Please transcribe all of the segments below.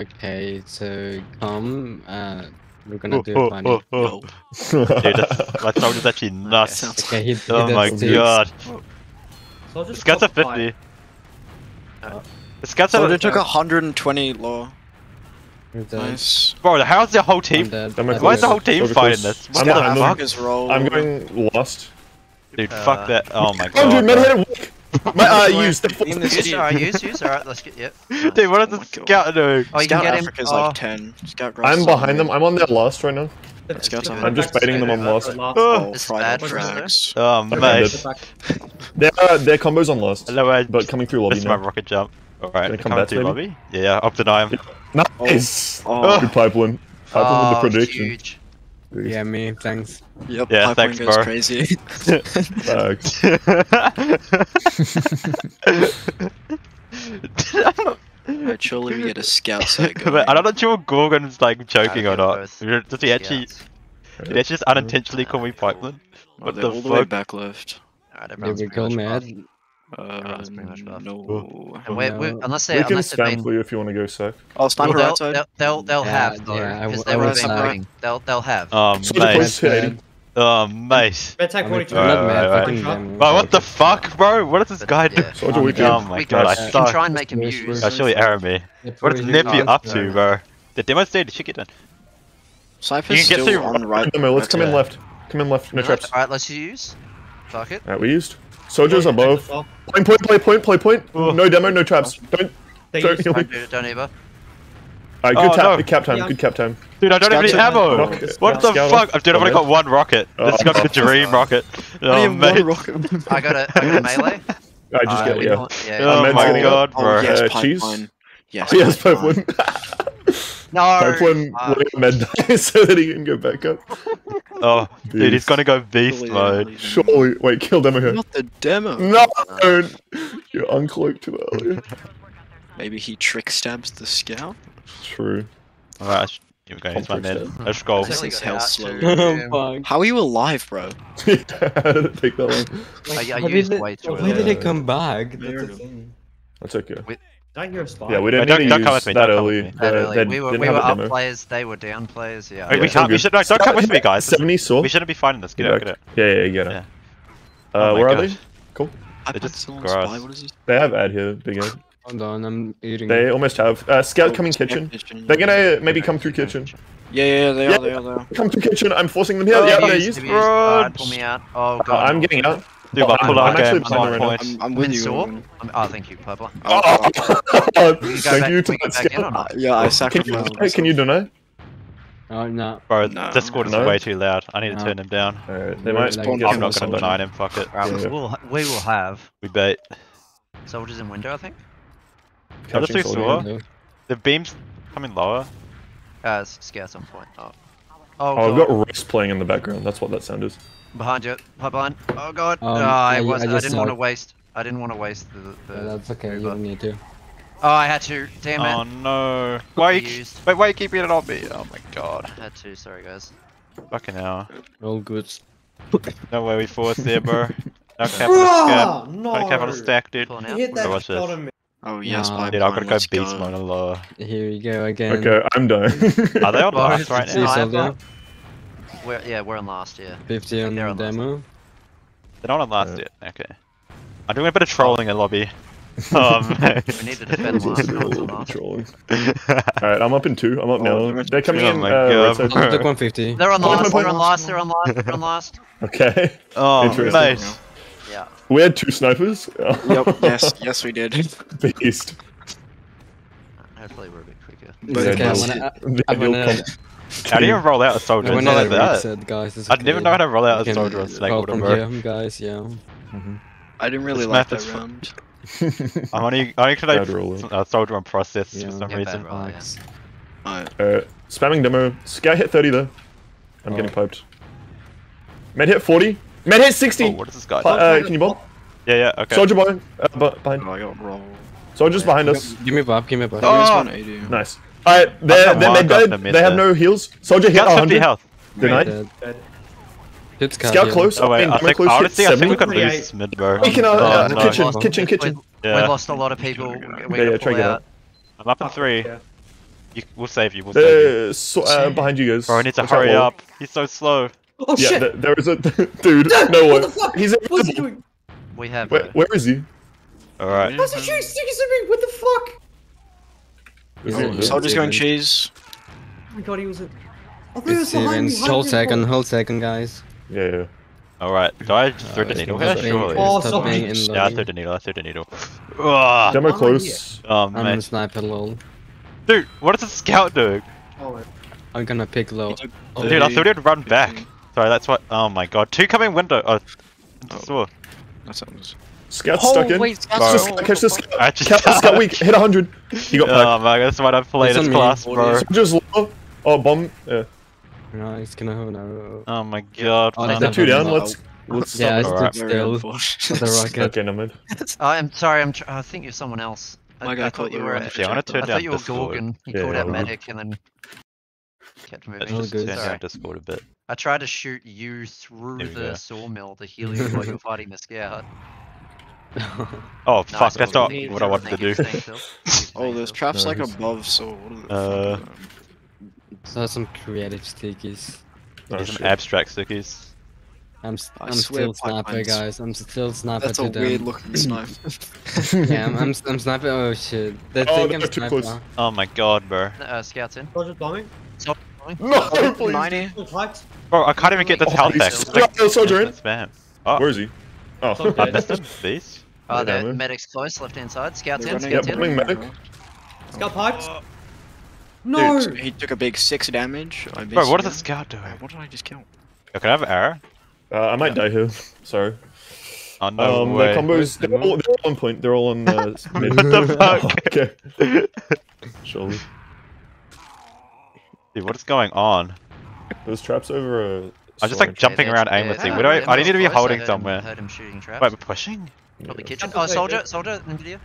Okay, so come. Uh, we're gonna Oh, do oh, a funny. oh, oh. Dude, that's, my soldier's actually nuts. sounds- Okay, he, he Oh my six. god. So This guy's a 50. This guy's So a they took 120 law. Nice. Bro, how's the whole I'm team? dead. Damn it, I'm Why is the whole team Soldier fighting this? What I'm the fuck? Africa's roll. I'm going lost. Dude, Uh, fuck that. Oh my Oh, god. dude, man, hit it. My, uh, use the In Use, alright, use, use, alright, let's get, yep. Dude, what is Oh this my scout doing? Oh, you Scout can get him. Africa's oh, like 10. Scout Grass I'm behind them. I'm on their lost right now. Let's go to I'm just baiting them on lost. Oh, This is bad for us, Oh, Okay, mate. Their, uh, their combos on lost. Hello, But coming through lobby This is my rocket jump. Alright, come coming back, through lobby? Yeah, I'll deny him. Nice. Oh, Good pipeline. Pipeline with oh, the prediction. huge. Yeah, me. Thanks. yep. Yeah, pipeline thanks, goes bro. crazy. Facts. Alright, surely we get a scout set going. I'm not sure if Gorgon's like joking or not. both. Does he actually? Scouts. Did he actually just unintentionally call me pipeline? What they're the all the way fuck? back left. Alright, There everyone's we pretty go, much mad. Buffed. Uh, Everyone's pretty much buffed. no. And we're, we No. unless We they, can unless they've spam for you if you want to go sec. Oh, well, sniper they'll, right side. they'll, they'll, they'll Yeah, have though, yeah, because they I would have will been They'll, they'll have. Oh Soldier mate. close to 80. Oh mate. Red tag 42. Right, not right, right. Bro, what the fuck, bro? What does this guy do? yeah. Soldier Um, weekend. Oh my We god, I can, we suck. can try and make him Yes, use. That's really error me. If What we is do Nippy not, up to, bro? The demo stage, shit it done. Sniper's You can get still through- on right. Demo, let's come in left. Come in left. No traps. Alright, let's use. Fuck it. Alright, we used. Soldiers above. Oh, Point, point, play, point, play, point. Oh. No demo, no traps. Don't. they Don't used- heal me. Don't, do- don't ever. Alright, Oh, good tap. no. Good cap time. Yeah. Good cap time. Dude, I don't have any ammo! Rocket. What the Scout fuck? Dude, I've only got one rocket. Oh. This is gonna be the dream rocket. I Oh, have mate. one rocket. I got a, I got a melee. I just Uh, get we yeah. yeah. Oh I'm my getting god, Oh, bro. yes, Uh, cheese? pipeline. Yes, Yes, pipeline. Pipeline. No. Pipeline uh, letting a med die so that he can go back up. Oh, dude, he's gonna go beast Surely mode. they're Surely. Wait, kill demo here. Not the demo. No! You're uncloaked too early. Maybe he trick stabs the scout. True. Alright, here we go, here's my Complex mid. step. Let's go. This is hell slow. to- How are you alive, bro? How did it take that long? I, I used did it- way too Why did it come back? That's There the we go. thing. That's okay. Don't hear a spot. Yeah, we didn't Wait, don't- to don't come use with me, that don't early. me. That early. they We were, we were a up demo. players, they were down players, yeah. Wait, we Yeah, so can't. We should no, don't come with me, guys. 70 saw. We shouldn't be fighting this. Get out, get out. Yeah, yeah, yeah, get it. Yeah. Uh, Oh my where are they? Cool. I They're just someone's grass. spy. What is this? They have ad here, big ad. Hold on, I'm eating. They almost have. Uh, scout Oh, coming kitchen. kitchen, They're gonna maybe come through kitchen. Yeah, yeah, yeah, they are, they are, they are. Come through kitchen. I'm forcing them here. Oh, yeah, they you used. used- have you used- alright, Run. pull me out. Oh Uh, god. I'm getting out. Dude, my I'm- pull I'm out actually game. I'm right on now. point. I'm, I'm I'm with you. saw. I'm, oh, thank you, Puebla. Oh, You go thank back- you we to that back in scout. or not? Yeah, I Can you, sacrificed hey, can you deny? Oh no. Bro, No. Discord is No? way too loud. I need to turn him down. Alright, they We're might like- I'm I'm not gonna deny him. Fuck it. Right, Yeah. we'll, we will have We bait. soldiers in window, I think. I'll just do saw. No. The beams coming lower. Uh, s- scouts on point. Oh, oh, Oh. I've got Rust playing in the background. That's what that sound is. Behind you, pipeline. Oh god. Um, no, I, I- was. I I, didn't want to waste. I didn't want to waste the. the Yeah, that's okay. You River. don't need to. Oh, I had to. Damn it. Oh no. Why you Used. wait, why you keep it on me? Oh my god. I had to. Sorry, guys. Fucking hell. All good. No way we forced there, bro. No cap on the stack. no. No cap on the stack, dude. Pulling You out. hit that watch bottom mid. Oh, yes, Nah. pipeline. Dude, I'm gonna go beast mode on lower. Here we go again. Okay, I'm done. Are they on Well, last right now? We're, yeah, we're on last. Yeah. 50 on They're on last. demo. They're not on last Yeah. yet. Okay. I'm doing a bit of trolling in lobby. Oh man. We need to defend last. That's on last. Trolling. Alright, I'm up in two. I'm up Oh, now. they're- They're coming Oh in. my Uh, God. right side. Soldier took 150. They're on last. They're on last. They're on last. They're on last. Okay. oh, Interesting. nice. Yeah. We had two snipers. Yep, yes, yes, we did. Beast. Hopefully we're a bit quicker. It's Yeah, okay, I nice. wanna- The I ideal wanna- How do you roll out a soldier? I It's wanna not like that. reset, guys. I'd never know how to roll out a soldier on Snake Water, bro. here, guys. Yeah. I didn't really This like map that is- round. I'm only, I only can Bad like roller. a soldier on process Yeah. for some Yeah, reason. bad roll, yeah. Nice. Alright. Uh, spamming demo. Sky hit 30 though. I'm Oh. getting piped. Med hit 40. Med hit 60. Oh, what is this guy? Pi- uh, can you bomb? Yeah, yeah, okay. Soldier behind. Uh, behind. Oh, I got rolled. Soldiers behind us. Give me buff, give me buff. Oh, Oh. 180. Nice. Alright, they're, got they're mark med off the dead. mid They have no heals. Soldier hit Got 50 100. health. Denied. Dead. Scout, Scout close. Oh wait, I think close, honestly, I think we 70. could lose mid, bro. We can, uh, Oh, uh, no. kitchen, Lost- kitchen, we- kitchen. We lost a lot of people. We Yeah, yeah, try pull get out. out. I'm up in three. Yeah. You, we'll save you. We'll save you. Uh, so, uh, behind you guys. Bro, I need to Watch hurry up. He's so slow. Oh Yeah, shit! th- there is a dude. No what way. the fuck? He's What's he doing? We have. Where, uh, where is he? All right. How's he shooting stickers at me? What the fuck? Is Oh, he so- Soldier's going cheese. Oh my god, he was. A... I thought he was behind me. Hold second, fall? hold second, guys. Yeah, yeah. All right. Do I uh, thread the needle gonna here? Surely. Oh, stop sorry. being in Yeah, I lobby. the needle. I thread the needle. Ugh. Demo I'm right close. Oh I'm man. a sniper, lol. Dude, what is the scout doing? Oh, I'm gonna pick low. Oh, Dude, I thought he'd run back. Sorry, that's what. Oh my god. Two coming window. Oh. Oh. Saw. That sounds. Scout's stuck in. wait, Catch Scout's- this, catch this scout. I just- Catch this scout weak. Hit 100. He got Oh packed. my god, that's what I've played It's this class, bro. Just low. Oh, bomb. Yeah. No, it's gonna hold no. Oh my god. Oh, man. They're two down. Let's. Let's Yeah, I stop. Alright. stood Very still. unfortunate. For the rocket. Okay, no mind. I'm sorry. I'm. Tr- I think you're someone else. I, My I thought you were. wrong I Actually, I want to turn down thought you were Gorgon. You Yeah, called yeah, out medic and then kept moving. Let's just good. turn Sorry. down Discord a bit. I tried to shoot you through the go. sawmill to heal you while you were fighting the scout. Oh No, fuck, so that's not what I wanted to do. for staying still. Thank you for Oh, there's still. traps like above, so what are the Uh, fuck? so some creative stickies. Oh, There's some shit. abstract stickies. I'm, s- I I'm still sniper, pipelines. guys. I'm still sniper That's to a them. weird looking snipe. yeah, I'm, I'm, I'm sniper. Oh shit. They Oh, think I'm too sniper. close. Oh my god, bro. Uh, scouts in. Soldier's bombing. No, please. 90. Soldier's. Bro, I can't even get this Oh, health back. still- Oh, soldier in. Spam. Oh, Where is he? Oh. Okay. I missed him. Beast. Oh, Yeah, the man. medic's close, left hand side. Scouts They're in, scouts Yeah, in. medic. Scout piped. No. Dude, he took a big six damage. I Bro, what is the scout doing? him. What did I just kill? Yo, can I have an arrow? Uh, I might die here. Sorry. Oh no um, way. their combos, they're all, they're all on point. They're all on uh, mid. What the fuck? okay. Surely. Dude, what is going on? Those traps over. Uh, I'm just like jumping Yeah, around aimlessly. yeah, Where do I? they- I need to be close, holding heard him- somewhere. Heard him shooting traps. Wait, we're pushing? Probably Yeah. kitchen. Oh, soldier, soldier, in video.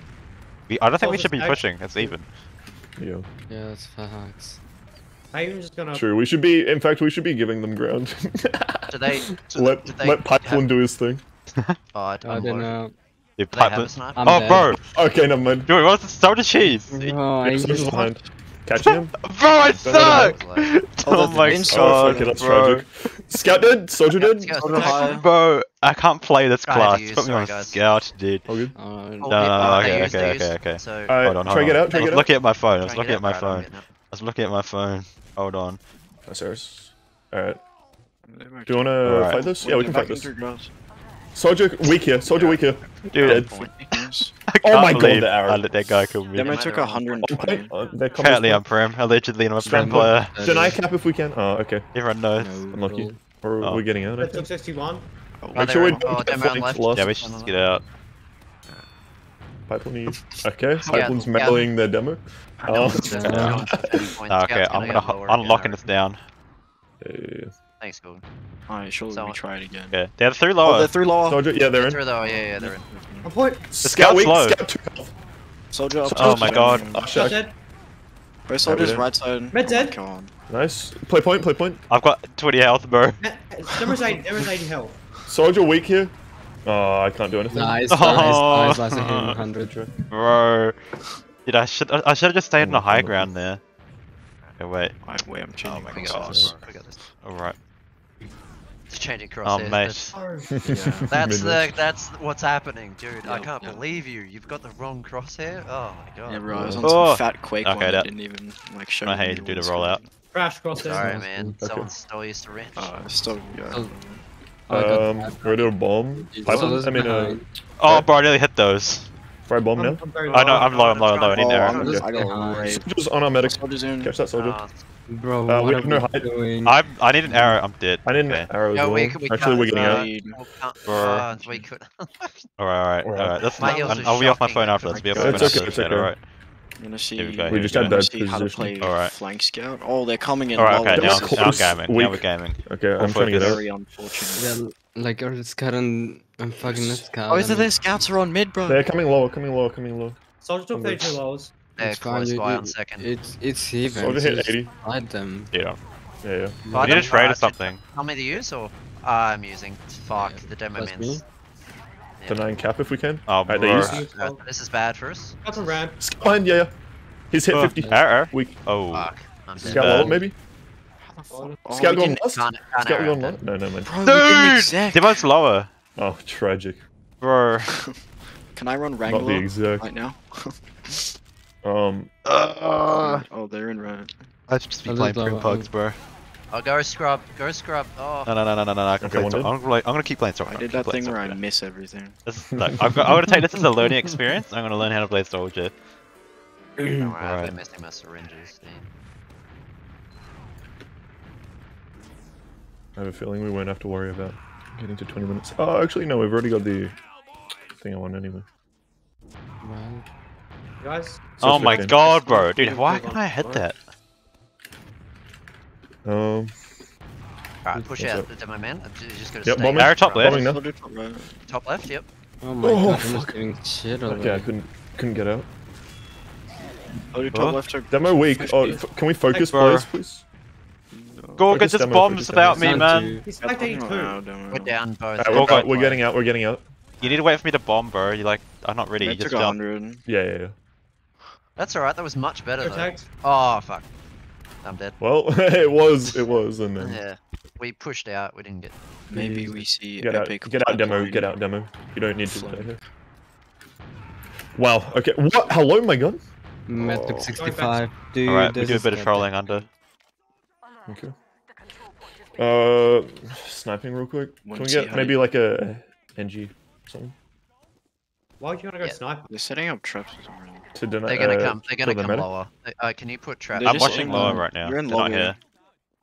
We, I don't think we oh, should be pushing. It's even. Yeah. Yeah, that's facts. I'm just gonna. True. We should be. In fact, we should be giving them ground. Do they? Do let did they let Pipeline have- do his thing. Oh, I I don't don't know. know. Dude, Do they have pipe- a sniper? I'm Oh, dead. bro. Okay, never mind. Dude, what's the soldier cheese? Oh, I Yep, soldier's used behind. Catching him. Bro, I suck! Oh, Oh, oh that's my the inside. Oh, god, okay, bro. Scout dead. Soldier dead. Scout- Soldier high. Bro, I can't play this I had to class. use- Put me sorry, on guys. scout, dude. All good. Oh, uh, Oh, No, no, oh, okay, okay, okay, okay. So, Alright, Hold on, try hold get out. Try I was looking at my phone. I was looking at my out, right, I'm phone. I was looking at my phone. Hold on. That's ours. Alright. Do Do you wanna fight this? Yeah, we can fight this. This. Soldier weak here. Soldier weak here. Dude, Dead. Oh my God, the arrow. I let that guy kill me. Demo took they're- 120. Uh, Apparently I'm prim. Allegedly I'm a prim Strand player. Deny cap if we can. Oh, okay. Everyone knows. Unlucky. Or Oh. we're getting out. I That took 61. Oh, Make sure we on- don't oh, get damn, round flanked left. last. Yeah, we should just get out. Pipeline needs. Okay. Yeah, Pipeline's yeah. meddling their demo. I Oh. it's just Yeah. down to 30 points. Okay, I'm gonna gonna go hu- lower, unlocking yeah. this down. Uh, Thanks, Gordon. Alright, surely So- we try it again. Okay, they're three Oh, lower. Oh, they're through lower. Soldier, yeah, they're in. Through though, yeah, yeah, they're in. On point. Scout scout's weak. low. Scout two health. Soldier up. Oh my god. Oh, shit. dead. Both soldiers did. right side. Med Oh dead. my god. Nice. Play point. Play point. I've got 20 health, bro. Uh, Demer's 80, Demer's 80 health. Soldier weak here. Oh, I can't do anything. Nice, Oh. nice, nice, nice. I 100. Bro. Dude, I should I should have just stayed on the high oh, ground there. Okay, wait. Wait, wait, I'm Oh changing my my god, crosses. we got this. Alright. It's changing Oh, crosshairs. mate. Oh, That's the that's what's happening, dude. I can't yep. believe you. You've got the wrong crosshair. Oh my god. Yeah, bro, I was on Oh. fat Quake Okay, one that that- didn't even like show I hate to do the rollout. Crash cross there. Sorry, man. Okay. Someone stole your syringe. on. Uh, still, yeah. Oh. Oh, I got Um, that. ready to bomb. Jesus, I mean, uh. Oh, bro, I nearly hit those. Fry bomb now. I'm, I'm very I know. I'm low, I'm low, I'm low. I need Oh, arrow. I'm, Just I got Soldiers on our medic. Soldiers in. Catch that soldier. Uh, Bro, Uh, we have no height. doing? I I need an arrow. I'm dead. I need Okay. an arrow as no, well. we, we Actually, can't, we're getting uh, out. Need- we uh, we could. alright, alright, alright. That's My not, I'll, be off my phone I after this. Be off my couldn't phone It's okay, after it's this. okay. Alright. I'm gonna see. Here we go, We just we had go. bad see how to position. play Alright. flank scout. Oh, they're coming in. Alright, low. okay, now, That's now close. gaming. Now we're gaming. Okay, I'm Hopefully trying to get out. Very unfortunate. Yeah, like, or it's current. I'm fucking this guy. Oh, is it their scouts are on mid, bro? They're coming low, coming low, coming low. Soldier took I'm 32 lows. They're It's fine, close you- by you- on second. It's it's even. Soldier hit 80. Fight them. You know. Yeah, yeah. We Fight need a trade uh, or something. Tell me to use or I'm using. Fuck Yeah, the demo that's mins. me. Yeah. Denying cap if we can. Oh, Alright, they bro. used- Uh, this is bad for us. Got some ramp. Scout yeah, yeah. He's hit Oh, 50. Error. Weak. Oh. Fuck. I'm. Scout bad. low, maybe? Oh, Scout going didn't- last? Can't, can't Scout going that. last? No, no, man. Bro, Dude! exec. Demon's lower. Oh, tragic. Bro. Can I run Not the Wrangler exact. right now? Um, oh, they're in red. I should just be I playing just Prim love- Pugs, bro. Oh, go scrub. Go scrub. Oh. No, no, no, no, no, no. I can Okay, play one Storm. dead. I'm gonna, play- I'm gonna keep playing Storm. I did that thing where I Storm. miss everything. This, look, I've got, I'm gonna take this as a learning experience. I'm gonna learn how to play Soldier. Alright, I've Alright. been missing my syringes. Damn. I have a feeling we won't have to worry about getting to 20 minutes. Oh, actually, no, we've already got the thing I want anyway. Well, Guys, So oh my 15. god, bro. Dude, why can't I hit that? Um, Alright, push out up? the demo man. You just gotta Yep, stay bombing. Arrow top left. Bombing now. Top right. top left. Yep. oh my Oh, god, I'm just fuck. shit already. okay, I couldn't couldn't get out. Soldier Huh? top left. Are... Demo weak. Oh, can we focus, Bro. players, please? Gorgon just bombs without me, man. he's Yeah, back to don't 82. We're down both. Alright, Gorgon. we're, we're getting out. We're getting out. You need to wait for me to bomb, bro. You're like, I'm not ready. You just jump. Yeah, yeah, yeah. That's alright. That was much better Go though. Oh fuck. I'm dead. Well, it was, it was, and then Yeah. We pushed out. We didn't get. Maybe we see get out, epic. get out, demo, get out, demo. You don't need to Flow. stay here. Wow. Okay. What? Hello, my gun. Met Oh. took 65. Dude, Alright, we do a bit of trolling under. Okay. Uh, sniping real quick. Can we get maybe you- like a NG something Why would you want to go Yeah. sniper? They're setting up traps. somewhere. to deny? They're gonna uh, come. They're gonna for the come medic? lower. Uh, can you put trap? They're I'm watching lower right now. you're in They're not lobby. here.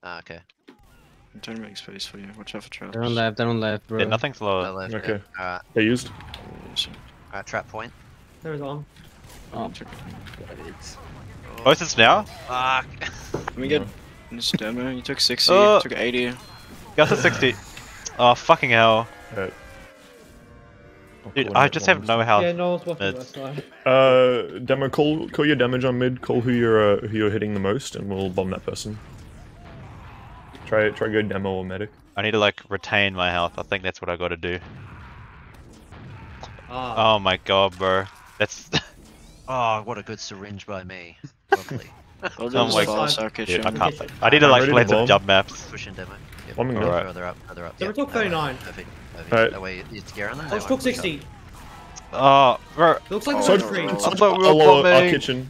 Ah, okay. I'm trying to make space for you. Watch out for traps. They're on left, they're on left, bro. Yeah, nothing's I lower. left. Okay. Alright. They used. Alright. Trap point. There's on. Oh, Oh, is this now? Fuck. Let me get this demo. You took 60, Uh, took 80. Gus at 60. Oh, fucking hell. Alright. Dude, I just have no health. Yeah, no one's watching Mids. that side. Uh, demo. Call call your damage on mid. Call who you're uh, who you're hitting the most, and we'll bomb that person. Try try go demo or medic. I need to like retain my health. I think that's what I gotta do. Ah. Oh my god, bro. That's. Oh, what a good syringe by me. Lovely. I'll do Oh my God. Dude, I can't. play. I need to like play some bomb. jump maps. Pushing demo. Yep. Bombing now. Alright. Further up, further up. So we're Yep, talking that 39. Perfect. Perfect. Alright. That way you're scaring them. I they was won't took 60. Oh, bro. Looks like Oh, we're Soldier, on three. no. thought we were hello, our kitchen.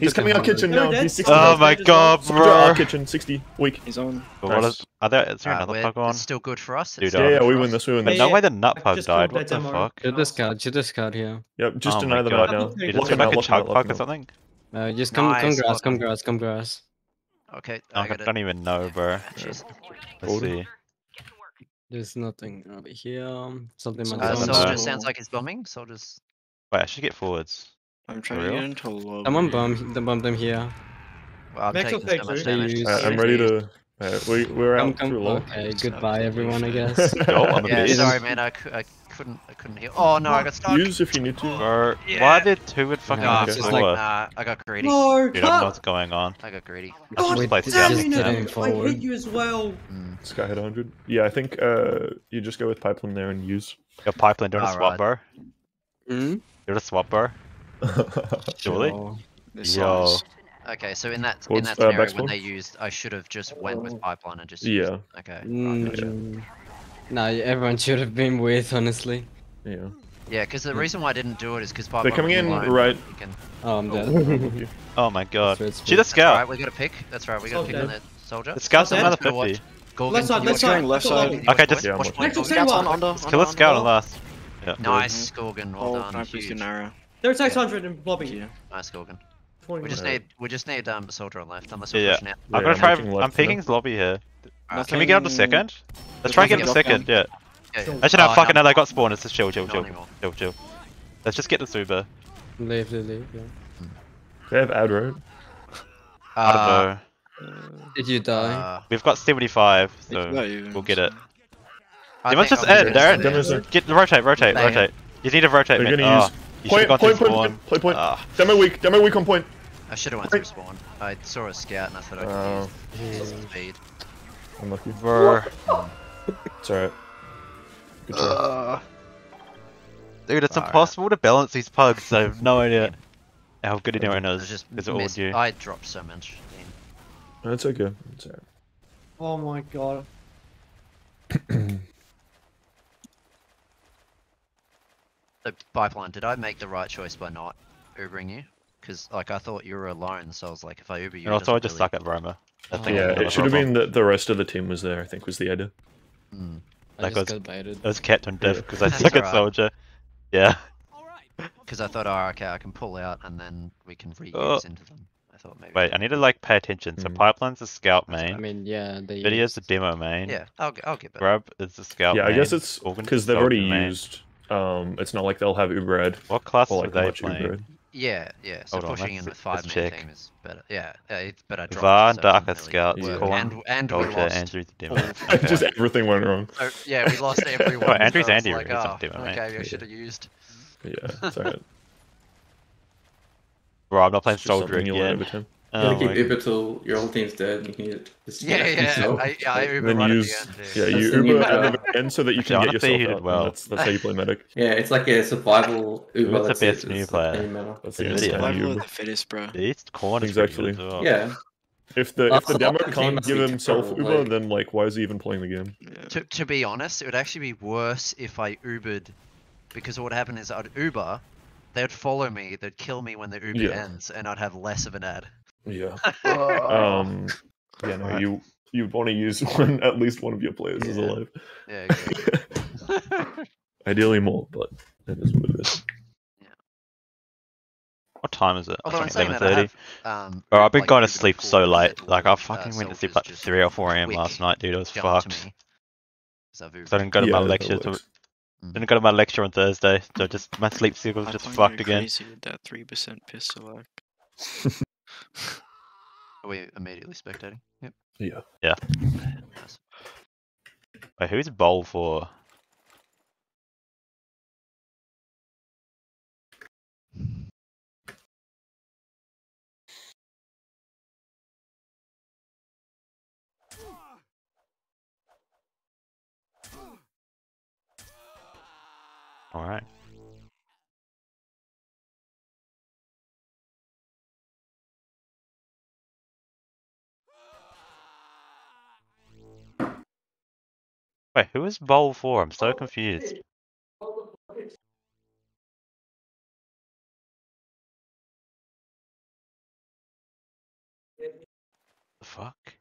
He's coming our kitchen now. He's 60. Oh my god, Soldier, our kitchen, 60. Weak. He's on. But what Nice. is? Are there? Is there Alright, another we're- pug on? It's still good for us. Dude, It's uh, still Yeah, yeah, we win this. We win But this. no Yeah, way the nut I pug died. What the fuck? Shoot this card, shoot this card here. Yep, just Oh deny my them God. right now. Did Did it Lock like a lock them out, chug lock pug or something? Uh, just come, come Nice, grass, come welcome. grass, come grass. Okay, I I don't it. even know, bro. Jeez. Let's see. There's nothing over here. Something So Uh, I don't know. Soldier sounds like he's bombing. Soldier's. Wait, I should get forwards. I'm trying to real? get into lobby. Someone bomb, them bomb them here. Well, I'm Max taking will so much damage. They use- Alright, I'm ready to. Alright, we we're Come, out come. through. Okay, So goodbye everyone, I shit. guess. Yo, I'm Yeah, sorry, man. I, I couldn't. I couldn't heal. Oh no, I got stuck. Use if you need to. Bro, Yeah. why are there two at fucking Nah, the just like- Nah, I got greedy. No, Dude, I don't know what's going on. I got greedy. I should Wait, play just- scouts just now. kidding. I hit you as well. Mm. Sky hit 100. Yeah, I think uh you just go with pipeline there and use. Your pipeline, doing a Alright. swap, bro. Hmm? Doing a swap, bro. Surely. Oh, Yo. size. Okay, so in that in Towards, that uh, when they used, I should have just went with pipeline and just. Yeah. Used, okay. right, gotcha. Nah, everyone should have been with, honestly. yeah. Yeah, because the reason why I didn't do it is because pipeline. They're coming in alone. right. Can- Oh, I'm dead. Oh, my god. So it's Shoot a scout. right. We got a pick. That's right. We got a pick Okay. on that soldier. The scout's Not another Let's go watch. 50. Gorgon, Left side, left side. Left side. Okay, just- point, watch Yeah, point, Next to Say Scouts what? on under. Let's kill a under, scout on last. Yeah. Nice, Gorgon. Well Oh, done. don't Huge. the narrow. There's 600 in lobby. Yeah. Nice, Gorgon. We just need we just need um a soldier on left unless we're yeah. pushing out. I'm gonna try. I'm left peeking lobby here. Alright, Can we get on the second? Let's there's try and get nothing the second. down. Yeah. yeah, yeah. Actually, no, Oh, fucking no, they got spawned. It's just chill, chill, Not chill, chill, chill. Let's just get the Suba. Leave, leave, leave. Yeah. They have ad right? I don't Uh, know. Did you die? uh, We've got 75, so we'll get it. I You must just end, Darren. this Demo's there. there. Get rotate, rotate, Bang. rotate. You need to rotate, They're man. gonna Oh, use- you should Point, have gone point, through point, spawn. point, play. Ah, Demo weak, demo weak on point. I should have went Wait. through spawn. I saw a scout and I thought I could Oh, use some speed. Unlucky. brr. It's alright. Good try. Uh, dude, it's Alright. impossible to balance these pugs. I have no idea. How good do you know I is? just Is it all missed- due? I dropped so much. That's okay. That's alright. Oh my god. So, pipeline, did I make the right choice by not Ubering you? Because like I thought you were alone, so I was like, if I Uber you, And it also, I doesn't just really- suck at roamer. I Oh. think Yeah, it should have been that the rest of the team was there. I think was the idea. Hmm. I Like just I got baited. I was kept on death Yeah. because I That's suck at alright. soldier. Yeah. Because I thought, oh, okay, I can pull out and then we can reuse Oh. into them. I thought maybe. Wait, I need to like pay attention. So Mm. Pipeline's the scout main. I mean, yeah, they. Video's the demo main. Yeah, I'll g- I'll get better. Grub is the scout yeah, main. I guess it's because they've already main. used. Um, it's not like they'll have Uber Ed What class or are like they much Uber playing? Ed. Yeah, yeah. So Hold on, pushing in with five let's man check. team is better. Yeah, yeah it's better. dropped, Var, so Darker doesn't Scouts, really work. Corn, and and we Soldier, lost. Andrew's the demo. Okay. Just everything went wrong. Oh, yeah, we lost everyone. Oh, Andrew's so Andy, like, he's oh, not doing it, mate. okay, I should have used. Yeah, it's alright. Bro, I'm not playing It's soldier something you'll learn again. Over time. You Oh gotta keep Uber till your whole team's dead and you can get just Yeah, yeah. I, yeah, I Uber then use at the end. yeah, you That's the new Uber at the end so that you Actually, can get honestly, yourself he out. well. That's that's how you play medic. Yeah, it's like a survival Uber. Who's the that's it, best new it's like player? meta. That's Yeah, the yeah. end Survival of of the fittest, bro. East corner is pretty Exactly. well. Yeah, If the if the the demo can't give himself terrible, Uber, like- then like why is he even playing the game? Yeah. To, to be honest, it would actually be worse if I Ubered, because what would happen is I'd Uber, they'd follow me, they'd kill me when the Uber Yeah. ends, and I'd have less of an ad. Yeah. Um. Yeah. No. Alright. You you want to use one at least one of your players is alive. Yeah, exactly. Ideally more, but it is what it is. What time is it? Although in It's saying like that, I 11:30. have, um, Bro, I've been like, going to sleep so late. Like, I fucking uh, went to sleep like 3 or 4 a.m. last night, dude. It was jump to fucked. me, 'cause I've So I didn't go to yeah, my lecture. So, works. didn't go to my lecture on Thursday. So just my sleep cycle was I just find fucked it again. Crazy with that three percent pistol like. Are we immediately spectating? Yep. Yeah. Nice. Wait, who's bowl for? All right. Wait, who is bowl for? I'm so confused. The fuck?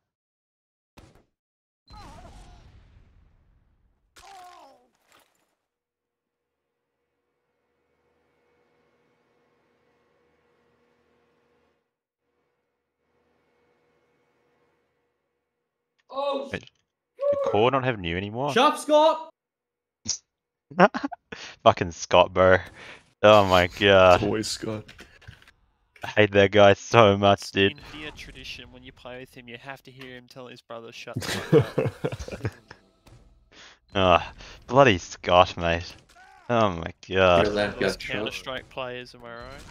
Oh, Wait, did Core not have new anymore? Shut up, Scott! Fucking Scott, bro. Oh my god. Always Scott. I hate that guy so much, It's dude. India tradition when you play with him, you have to hear him tell his brother shut the fuck up. Ah, bloody Scott, mate. Oh my god. Those. Counter Strike players, am I right?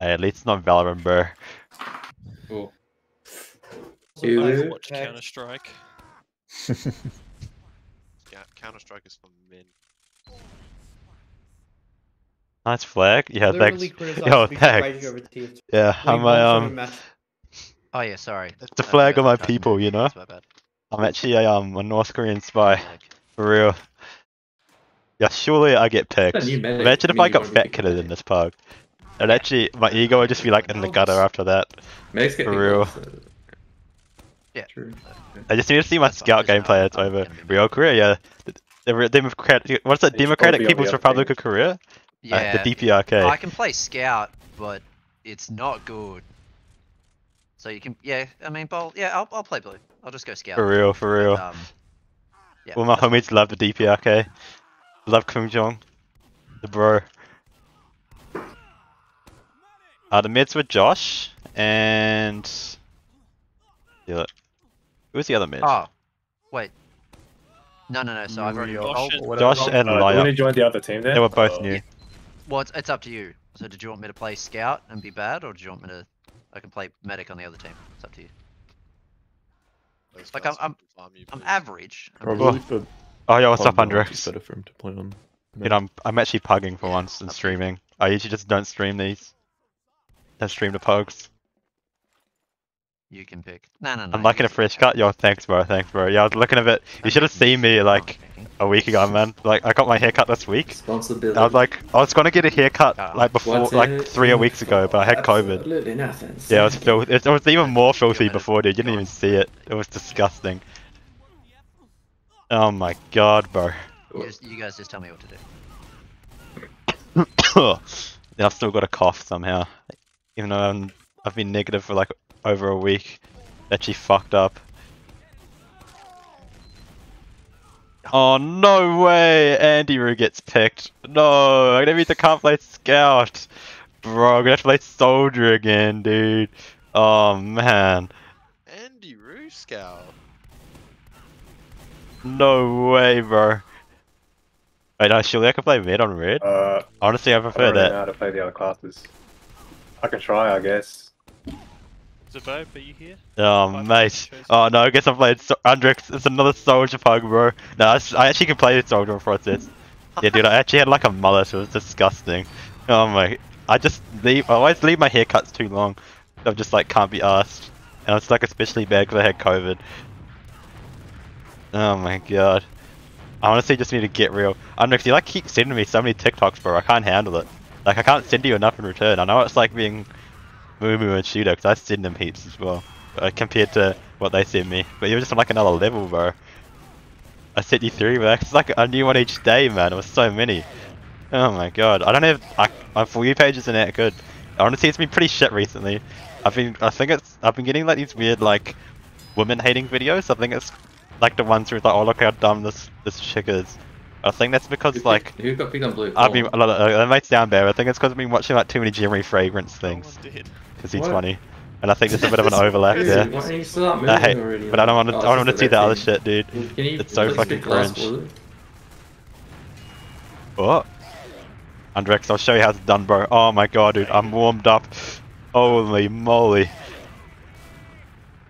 Hey, at least not Valorant, bro. Cool. I Dude. watch Counter Strike. Counter Strike is for men. Nice flag. Yeah, Literally thanks. criticized Yo, because thanks. raging over TF2. Yeah, We I'm won a, some um. Oh yeah, sorry. It's the flag of my to type people, you know? My. I'm actually a um a North Korean spy, for real. Yeah, surely I get picked. Imagine if I mean, I you got fat kitted in this pug. And actually, my ego would just be like in the gutter after that. Medics get For picked real. Up, so- Yeah. True. I just need to see my scout just know gameplay. It's over. Real Korea, yeah. The, the Democratic, what's that? It's Democratic People's Republic of update. Korea? Uh, yeah, the DPRK. I can play Scout, but it's not good. So you can, yeah. I mean, bowl. Yeah, I'll, I'll play blue. I'll just go Scout. For real, for real. Um, yeah, Well, my that's fine. homies love the DPRK. Love Kim Jong. The bro. Uh, the mids were Josh and. Yeah. Who was the other mid? Oh, wait. No, no, no. So I've already. Josh I'll, and- Josh and uh, Laya. When you joined the other team there? They were both Oh. new. well, it's, it's up to you. So did you want me to play Scout and be bad, or do you want me to? I can play Medic on the other team. It's up to you. Those Like, I'm- can farm you, I'm average. I'm Probably, Oh. Oh, yeah, what's up, Pug Andrew? better for him to play on. Dude, I'm, I'm actually pugging for Yeah, once and up to you. streaming. I usually just don't stream these. Don't stream the pugs. You can pick. No, no, no. I'm liking a fresh cut. Yo, thanks, bro. Thanks, bro. Yeah, I was looking a bit. You should have seen me like a week ago, man. Like, I got my haircut this week. Responsibility. I was like, I was gonna get a haircut Ah. like before, What's like it? three weeks ago, but I had COVID. Absolutely nothing. Yeah, it was filthy. It was even more filthy before, dude. You didn't even see it. It was disgusting. Oh my god, bro. You, just, you guys just tell me what to do. yeah, I've still got a cough somehow. Even though I'm, I've been negative for like over a week. that she fucked up. Oh no way! Andy Roo gets picked. No, I mean I can't play Scout. Bro, I'm gonna have to play Soldier again, dude. Oh man. Andy Roo Scout. No way, bro. Wait, no, surely I can play mid on red? Uh, Honestly, I I prefer don't know that. how to play the other classes. I can try, I guess. Zabo, are you here? Oh, Five mate. Oh, no, I guess I'm playing so Undrix. It's another soldier pug, bro. No, I actually can play the soldier process. Yeah, dude, I actually had like a mullet. It was disgusting. Oh my. I just leave. I always leave my haircuts too long. I'm just like, can't be asked. And it's like especially bad because I had COVID. Oh my god. I honestly just need to get real. Undrix, you like keep sending me so many TikToks, bro. I can't handle it. Like, I can't send you enough in return. I know it's like being Moo Moo and Shooter because I send them heaps as well uh, compared to what they send me. But you're just on like another level, bro. I sent you three, but it's like a new one each day, man. It was so many. Oh my god, I don't have I, my for you page isn't that good. Honestly, it's been pretty shit recently. I've been I think it's I've been getting like these weird like women hating videos. I think it's like the ones where it's like, oh look how dumb this this chick is. I think that's because Who like picked- who got picked on blue? I've been Oh. a lot of, uh, that might sound bad. but I think it's because I've been watching like too many Jeremy Fragrance things one did. Because he's What? funny, and I think there's a bit of an overlap Dude, there. Why don't you start moving I hate, already? but I don't want to. Oh, I don't want to see just the other shit, dude. Can you It's so fucking cringe. blue? What? Andrex, I'll show you how it's done, bro. Oh my god, dude, I'm warmed up. Holy moly.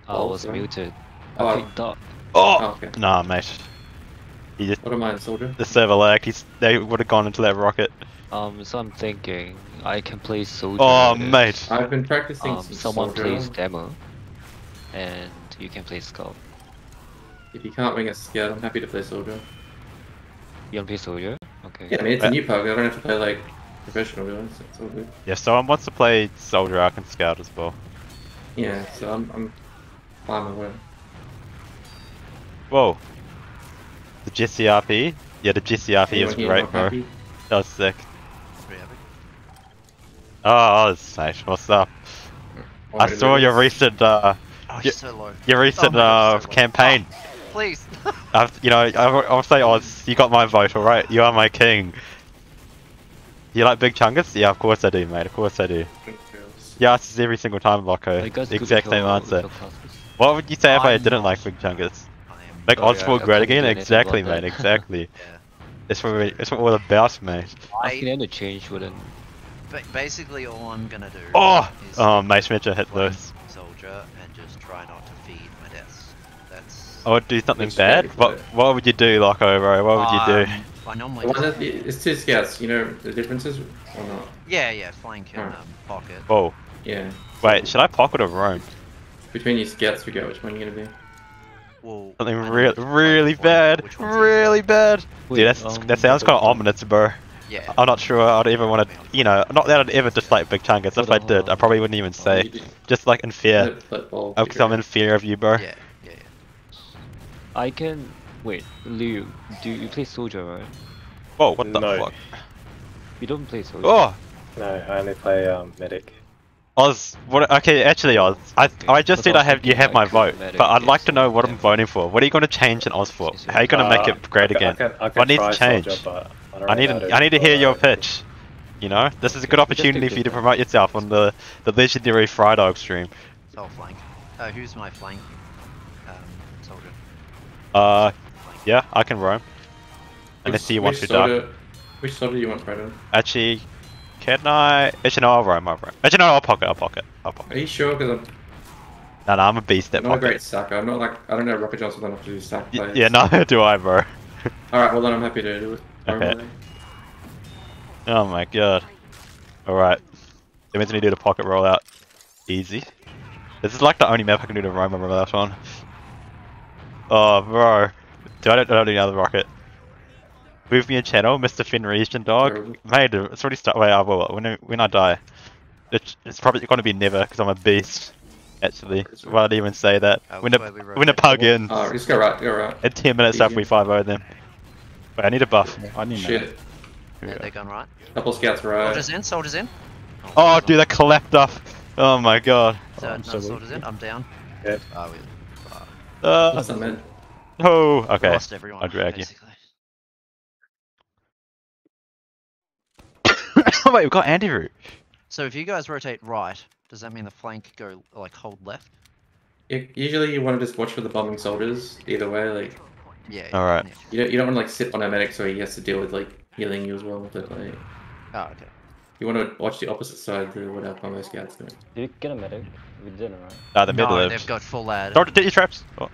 Oh, I was sorry. muted. Oh. I picked up. Oh! Oh, okay. Nah, mate. He just, What am I, soldier? the server lagged. He's, they would have gone into that rocket. Um, so I'm thinking I can play soldier. Oh, if, mate. I've been practicing Um, some someone soldier. plays demo, and you can play scout. If you can't wing a scout, I'm happy to play soldier. You want to play soldier? Okay. Yeah, I mean it's a Uh, new pug. I don't have to play like professional really. So it's all good. Yeah, someone wants to play Soldier I can Scout as well. Yeah, so I'm I'm fine with it. Whoa. The GCRP? Yeah, the GCRP is Anyone here great, not bro. That was sick. Pretty. Oh, that's nice. What's up? I Alright, saw your recent, uh, Oh, Yeah. you're so low. your recent, Oh uh, so low. campaign. Please. I've, you know, I- I'll say Oz, you got my vote, alright? You are my king. You like big chungus? Yeah, of course I do, mate. Of course I do. Yeah, it's every single time, Loco. You guys The exact same with answer. What would you say if I I'm didn't not- like big chungus? I am. Like Oh, yeah, Oswald I great again? Exactly, mate. Exactly. Yeah. That's what we, that's what we're all about, mate. Asking I, them to change wouldn't. Ba- basically, all I'm gonna do Oh! is Oh, Mace Mitchell hit play this. soldier and just try not to feed my desk. That's. I would do something bad. What What would you do, Loco, bro? What would you do? Um, I normally. Well, that- it's two scouts. You know the differences or not? yeah, yeah, flank and Alright. um, pocket. Oh. Yeah. Wait, should I pocket or roam? Between your scouts, we go. Which one are you gonna be? Well, Something I know real, really bad. Really bad. Dude, that's, um, that sounds kind of ominous, bro. Yeah. I'm not sure I'd ever want to, you know, not that I'd ever dislike Big Chungus. If I did, I probably wouldn't even say. Just like in fear. flip- flip ball, Because I'm in fear of you, bro. Yeah, yeah, yeah. I can. Wait, Liu, do you play soldier, right? Whoa, what the No. fuck? You don't play soldier. Oh! No, I only play um, medic. Oz, what? Okay, actually, Oz, I I just Because said I I have you have my vote, but I'd like to know what I'm voting for. What are you going to change in Oz for? How are you going to make Uh, it great again? I can, I can What needs to change? Soldier, but I, I need know how I need to hear your pitch. You know, this is a good opportunity for you to promote yourself on the the legendary Frydog stream. So I'll flank. Uh, who's my flank? Um, soldier. Uh, yeah, I can roam. Unless Which- you want to, Doug. soldier- Which soldier do you want, Brandon? Actually, can I? Actually, no, I'll roam. I'll roam. Actually, no, I'll pocket. I'll pocket. I'll pocket. Are you sure? Because I'm No, no, I'm a beast at not a great pocket. sacker. I'm not like I don't know rocket jumps well enough to do sack Y- plays. yeah, neither do I, bro. All right, well then I'm happy to do it. Okay. Oh my god. Alright. That means I need to do the pocket rollout. Easy. This is like the only map I can do the roamer rollout on. Oh, bro. Do I don't, I don't do another rocket. Move me a channel, Mr. Finn Region dog. Terrible. Mate, it's already start. Wait, I will. When I, when I die, it's, it's probably going to be never because I'm a beast. Actually, why did I even say that? Uh, when the where we when the rotate. pug in, Oh, just go right, go right. in ten minutes after Easy. we five o them. Wait, I need a buff. I need Shit. Here Yeah, they're gone right. Couple scouts right. Soldiers in, soldiers in. Oh, dude, that collapsed off. Oh my god. So, I'm no so weak. soldiers in. I'm down. Yeah. Oh, we Uh, What's that meant? oh, okay. lost everyone. I'll drag you. basically. Wait, we've got Andy route. So if you guys rotate right, does that mean the flank go like hold left? U- Usually you want to just watch for the bombing soldiers. Either way, like Yeah. Alright. yeah. you don't, you don't want to like sit on a medic so he has to deal with like healing you as well. But like Oh, okay. you want to watch the opposite side to what our combo scouts do. Did you get a medic? We didn't, right? Ah, the mid no, lives. they've got full ad. Don't get your traps. Oh.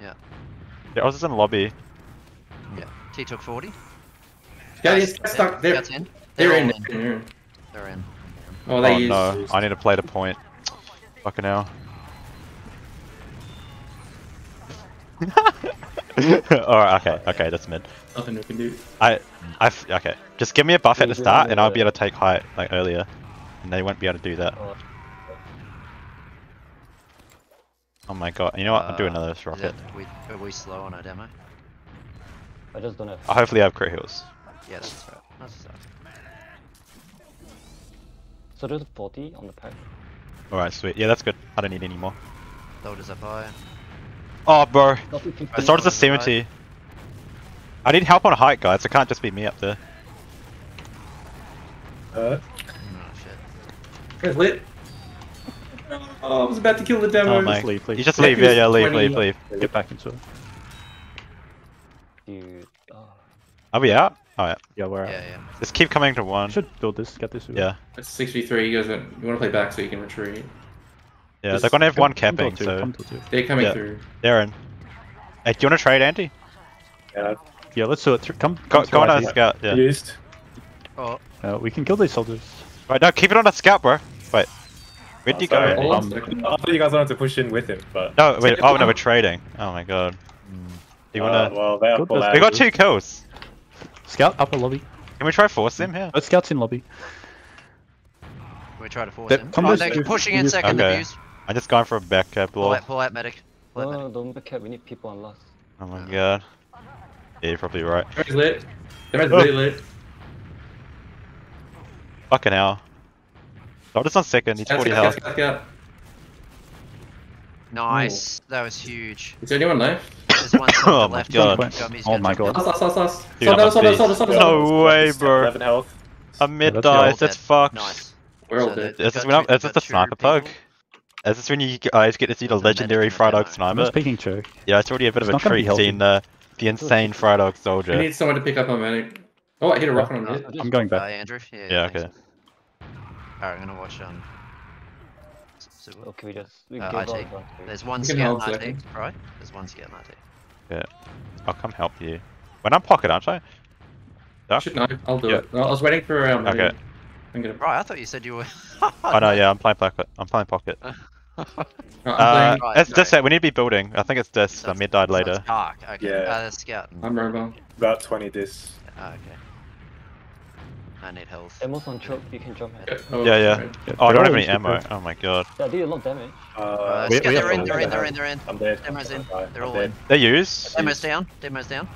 Yeah. Yeah, I was just in the lobby. Yeah. T took 40. Yeah, Guys, it's stuck. They're, Scout's in. they're, They're in. in. They're in. They're in. Oh, they oh use. no, I need to play the point. Fucking hell. Alright, okay, okay, that's mid. Nothing we can do. I, I, okay. Just give me a buff at the start and I'll be able to take height, like earlier. And they won't be able to do that. Oh. My god, you know what? I'll do Uh, another Is rocket. that, we, are we slow on our demo? I just don't have. I hopefully have crit heals. Yeah, that's right. That's right. So there's 40 on the pack. Alright, sweet. Yeah, that's good. I don't need any more. Soldiers up high. Oh, bro. The starters are Soldiers up 70. I need help on height, guys. It can't just be me up there. Uh, Oh shit. Guys lit. Oh, I was about to kill the demo. Oh my. Just leave, please. You just leave, he yeah, yeah, leave, leave, leave. Get back into it. Dude. Oh. Are we out? Alright. Yeah, we're out. Yeah, yeah. Just keep coming to one. Should build this, get this. Yeah. It's six v three. You guys, you want to play back so you can retreat. Yeah, Just they're gonna have one Come to capping, two, so come to two. They're coming Yeah. through. they're in. Hey, do you wanna trade, Andy? yeah, Yeah, let's do it. Th- Come, Go, come go on through a our scout, yeah. used. Oh, Uh, we can kill these soldiers. Right, now keep it on a scout, bro. Wait. Where'd Oh, you sorry. go? Um. I thought you guys wanted to push in with him, but. No, wait, Take it oh no, we're trading. Oh my god. Do you Uh, wanna... well, they are full we got two kills. Scout upper lobby. Can we try force them here? Uh, scouts in lobby. we try to force them. come Oh, they're pushing in second Okay. abuse. I'm just going for a back cap Pull blow. out, pull out medic. Pull out No, medic. don't back up. We need people on last. Oh my god. Yeah, you're probably right. Demo's lit. Demo's Oh. really lit. Fucking hell. Oh, just on second, he's Scout, 40 health. scout, scout. Nice. That was huge. Is there anyone left? There's one Oh soldier my left. God. Got me, he's Oh my. God. Dude, Soldier, soldier, soldier, soldier, No way, bro. 11 health. I'm mid let's dice, that's fucked. Nice. We're all dead. they- This got is when I'm, two- is this got the two sniper pug? People. Is this when you guys get to see the There's a medic legendary in the Frydog demo. I'm just sniper? picking. Yeah, it's already a bit of a not gonna be treat healthy. seeing the, the insane Fried soldier. We need someone to pick up our medic. Oh, I hit a rocket on Uh, it. I'm going Uh, back. Andrew? Yeah, Yeah, okay. Alright, I'm gonna watch um. S- Super. Okay, we just. We Uh, give IT. all the- There's one You can scout hold in RT, second. right? There's one scout in RT. Yeah. I'll come help you. When I'm pocket, aren't I? Yeah. Should know. I'll do Yeah. it. I was waiting for um. Okay. I'm gonna. Right, I thought you said you were. I know. yeah, I'm playing pocket. I'm playing pocket. Oh, Uh. Right, it's just sorry. that we need to be building. I think it's this. So I mid died so later. Dark. Okay. Yeah. Uh, scout. I'm Robo. About 20 dis. Oh, okay. I need health. Demo's on choke. You can jump ahead. Oh, Yeah, yeah. right. Oh, I don't have any ammo. Oh my god. Yeah, I did a lot of damage. Uh, Uh, we- scout, we have they're in, full they're in, they're in, they're in. I'm dead. Demo's in. I'm They're I'm all dead. in. They use. Demo's down. Demo's down.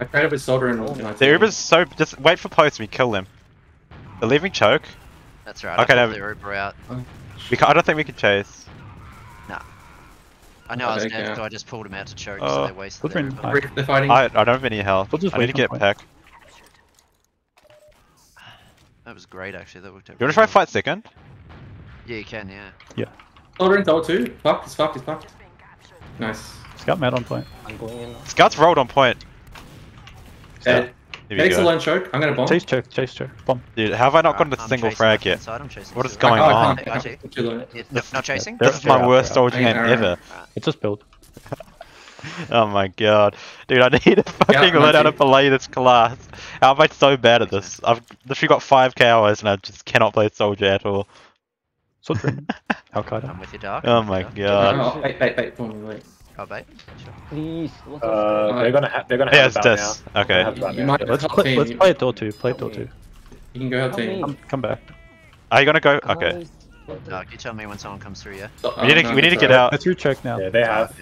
I traded with soldier and. Oh. and The Uber's so. Just wait for post. We kill them. They're leaving choke. That's right. Okay, I now- pulled their Uber out. We can, I don't think we can chase. Nah. I know I was Okay, dead, yeah. so I just pulled him out to choke, Uh, so they wasted their ring. Uber. They're fighting. I I don't have any health. We'll just I need wait to get on pack. That was great, actually. That worked out. You wanna try well. fight second? Yeah, you can. Yeah. Soldier in tower too. Fucked. It's fucked. It's fucked. Nice. Scout mad on point. I'm going in. Scouts rolled on point. Dead. Here we Medic's go. alone choke. I'm gonna bomb. Chase choke, chase choke. Bomb. Dude, how have I not Alright, gotten a I'm single chasing frag left yet? Side. I'm chasing What this going oh, on? can't, I can't. Too low. Yeah, no, chasing. This is my worst they're soldier game Alright, ever. Alright. It just build. Oh my god. Dude, I need to fucking learn how to play this class. How am I so bad at this? I've literally got 5k hours and I just cannot play Soldier at all. Soldier. Al Qaeda. I'm with you, Dark. Oh I'm with my you, god. Dark. Oh, wait, wait, wait, for me, wait. Oh, bait. Sure. Please. What the Uh, they're gonna have. They're gonna Yeah, have it's a this. now. Okay. Have a You now. Let's play, let's play it door two. Play it door two. You can go help Help team. me. Come, come back. Are you gonna go? Okay. Guys, what the- you tell me when someone comes through, yeah? Oh, We need to, no, we need to get alright. out. Let's your check now. Yeah, they have.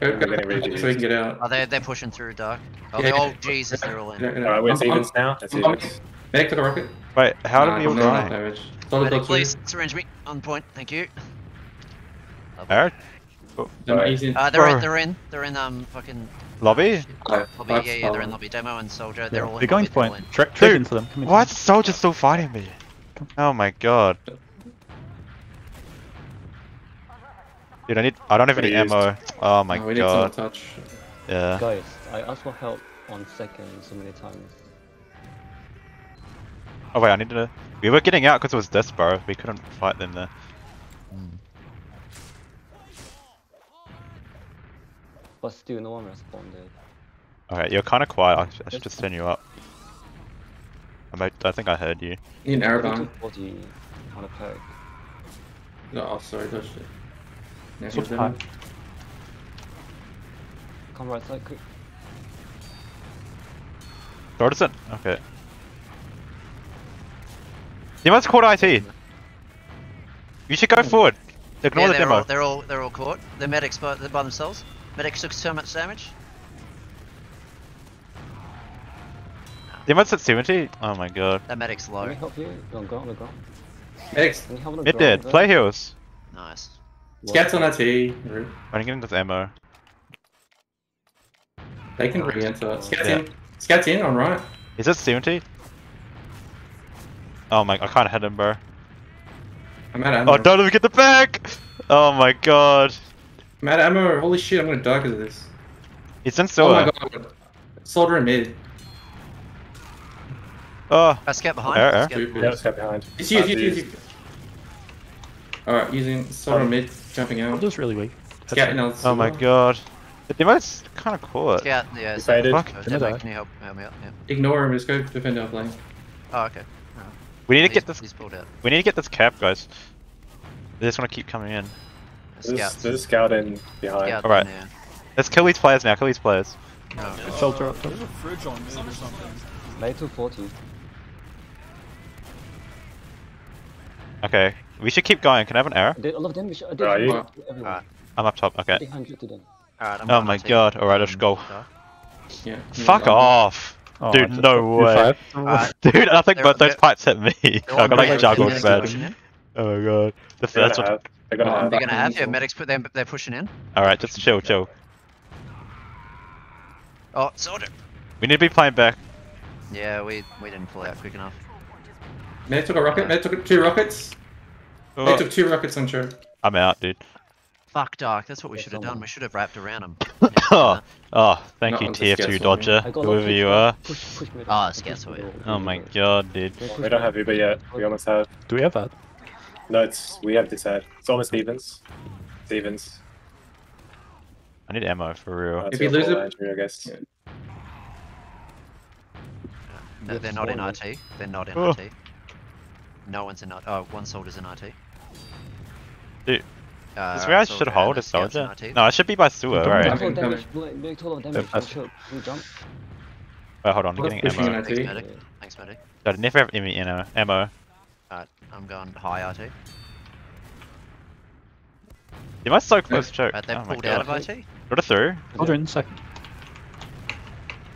Go, We're go, so we can get out. Oh, they're, they're pushing through, Dark. Oh, Yeah. they're all Jesus, they're all in. Yeah, yeah. Alright, we're I'm- I'm- evens now. It's I'm- I'm- evens. Medic took a rocket. Wait, how Nah, did we all no, die? Medic, please, syringe me. On point, thank you. Alright. Them Sorry. Uh, they're in, they're in, they're in, um, fucking Lobby? Five- lobby, yeah, yeah, they're in lobby. Demo and Soldier, they're all in They're going lobby, to they're all point. in. Tra- trade Dude, into them. Come here. Why is the soldier still fighting me? Oh my god. Dude, I need. I don't have any used. ammo. Oh my Oh, we need some touch. Yeah. Guys, I asked for help on second so many times. Oh wait, I need to. We were getting out because it was this, bro. We couldn't fight them there. But still, no one responded. Okay, you're kind of quiet. I, sh- I should just turn you up. I, might, I think I heard you. Need an arrow bomb. 40 on a perk. No, oh, sorry, touched it. Yeah, Switch here's high. them. Come right side quick. Thorderson? Okay. You must call IT. You should go hmm. forward. Ignore Yeah, the they're demo. all, they're all, they're all caught. The medics by, they're by themselves. Medics took so much damage. The must at 70? Oh my god. That medic's Can low. we help you? You're on ground, on the ground. Medics. Can you help on the It did. Play heals. Nice. Scats on that T. Root. I didn't get into ammo. They can re-enter. Oh. Scats Yeah. in. Scats in on right. Is it 70? Oh my, I can't hit him, bro. I'm out of ammo. Oh, don't let me get the back! Oh my god. I'm out ammo. Holy shit, I'm gonna die because of this. He's in Oh my god. Soldier in mid. Oh, Uh, scout behind. Uh, uh. Scout- Two. Yeah, step behind. It's you, it's you, it's you. it's you. Alright, using soldier mid, jumping out. Soldier's really weak. Scouting out. oh my god. The demo's kind of caught. Scout, yeah. You so- faded. Fuck. Oh, Demo Demo, can you help, help me out? Yeah. Ignore him, just go defend our lane. Oh, okay. We need to get this. He's pulled out. We need to get this cap, guys. They just want to keep coming in. There's, Scouts. there's a scout in behind. Scout, Alright. yeah. Let's kill these players now. Kill these players. Oh, okay. Soldier up top. There's a fridge on mid or something. Lay to 40. Okay. We should keep going. Can I have an arrow? I did all of them. we should- I did Where are you? 100 to everyone. Alright. I'm up top. Okay. 300. Alright, I'm Oh my god. Alright, let's go. Yeah. Fuck yeah, off. Oh, Dude, no way. 2-5. Dude, I think both those they're- pipes hit me. I got like juggled medics bad. pushing in. Oh my god. The They're first gonna one. Have. They're gonna Oh, have. They're gonna have, yeah, medics put them, they're pushing in. Alright, just chill, chill. Oh, soldier. We need to be playing back. Yeah, we, we didn't pull out quick enough. Medic took a rocket, Medic took two rockets. They Oh, took two rockets on Cho. I'm out, dude. Fuck, Dark, that's what we should have done. We should have wrapped around them. Oh, oh, thank No, you, TF2. Dodger, whoever you are. Push, push me down, scouts push me away. down. Oh my god, dude. We don't have Uber yet. We almost have. Do we have that? No, it's we have this ad. It's almost evens. It's evens. I need ammo for real. Uh, If two you lose it- Andrew, I guess. Yeah. No, they're not in IT. They're not in Oh. RT. No one's in IT. Oh, one soldier's in RT. Dude, Uh, Is where I should hold and a scout's soldier? No, I should be by sewer, right? Coming, damage. Make make total damage. pass. Watch out. Jump? Wait, hold on, I'm getting pushing ammo. Thanks, IT? medic. Thanks, medic. I never have any ammo. ammo. Alright, I'm going high RT. You must so close, choke. Right, they've Oh pulled out of IT. Got it through? Soldier in second.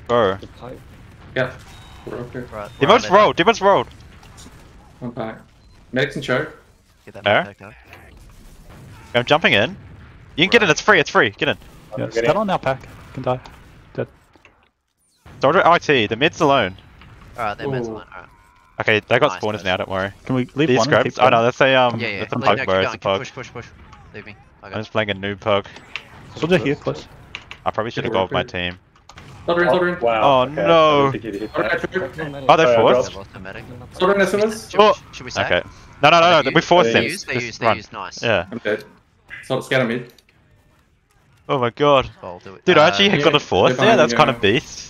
Bro. The pipe. Yeah. Rocket. Right. Demon's right, rolled, Demon's rolled. One back. Medic's in Cho. Get that There. back, I'm jumping in. You can get in, it's free, it's free, get in. I'm Yeah, stand on our pack. Can die. Dead. Soldier IT, the mid's alone. Alright, they're mids alone. Alright. Okay, they got Nice, spawners nice. now, don't worry. Can we leave These one and scrapes? Oh no, going? that's a um, Yeah, yeah. that's a leave- pug no, bro, keep it's a pug. Push, push, push. Leave me. I I'm just playing a new pug. Soldier here, close. I probably should have Good gone with my team. Soldier in, soldier in. Wow. Oh, okay, no. don't think he'd hit Soldier that. in, Cho. No. Oh, they're Sorry, I forced? dropped. They lost the medic. Soldier in SOS. Should, Oh. we, should we sack? Okay. No, no, no, no, They we forced They him. used, they Just used, they run. used. Nice. Yeah. I'm dead. So, scatter mid. Oh my god. I'll do it. Dude, Uh, I actually yeah, got a force they're there. That's kind of beast.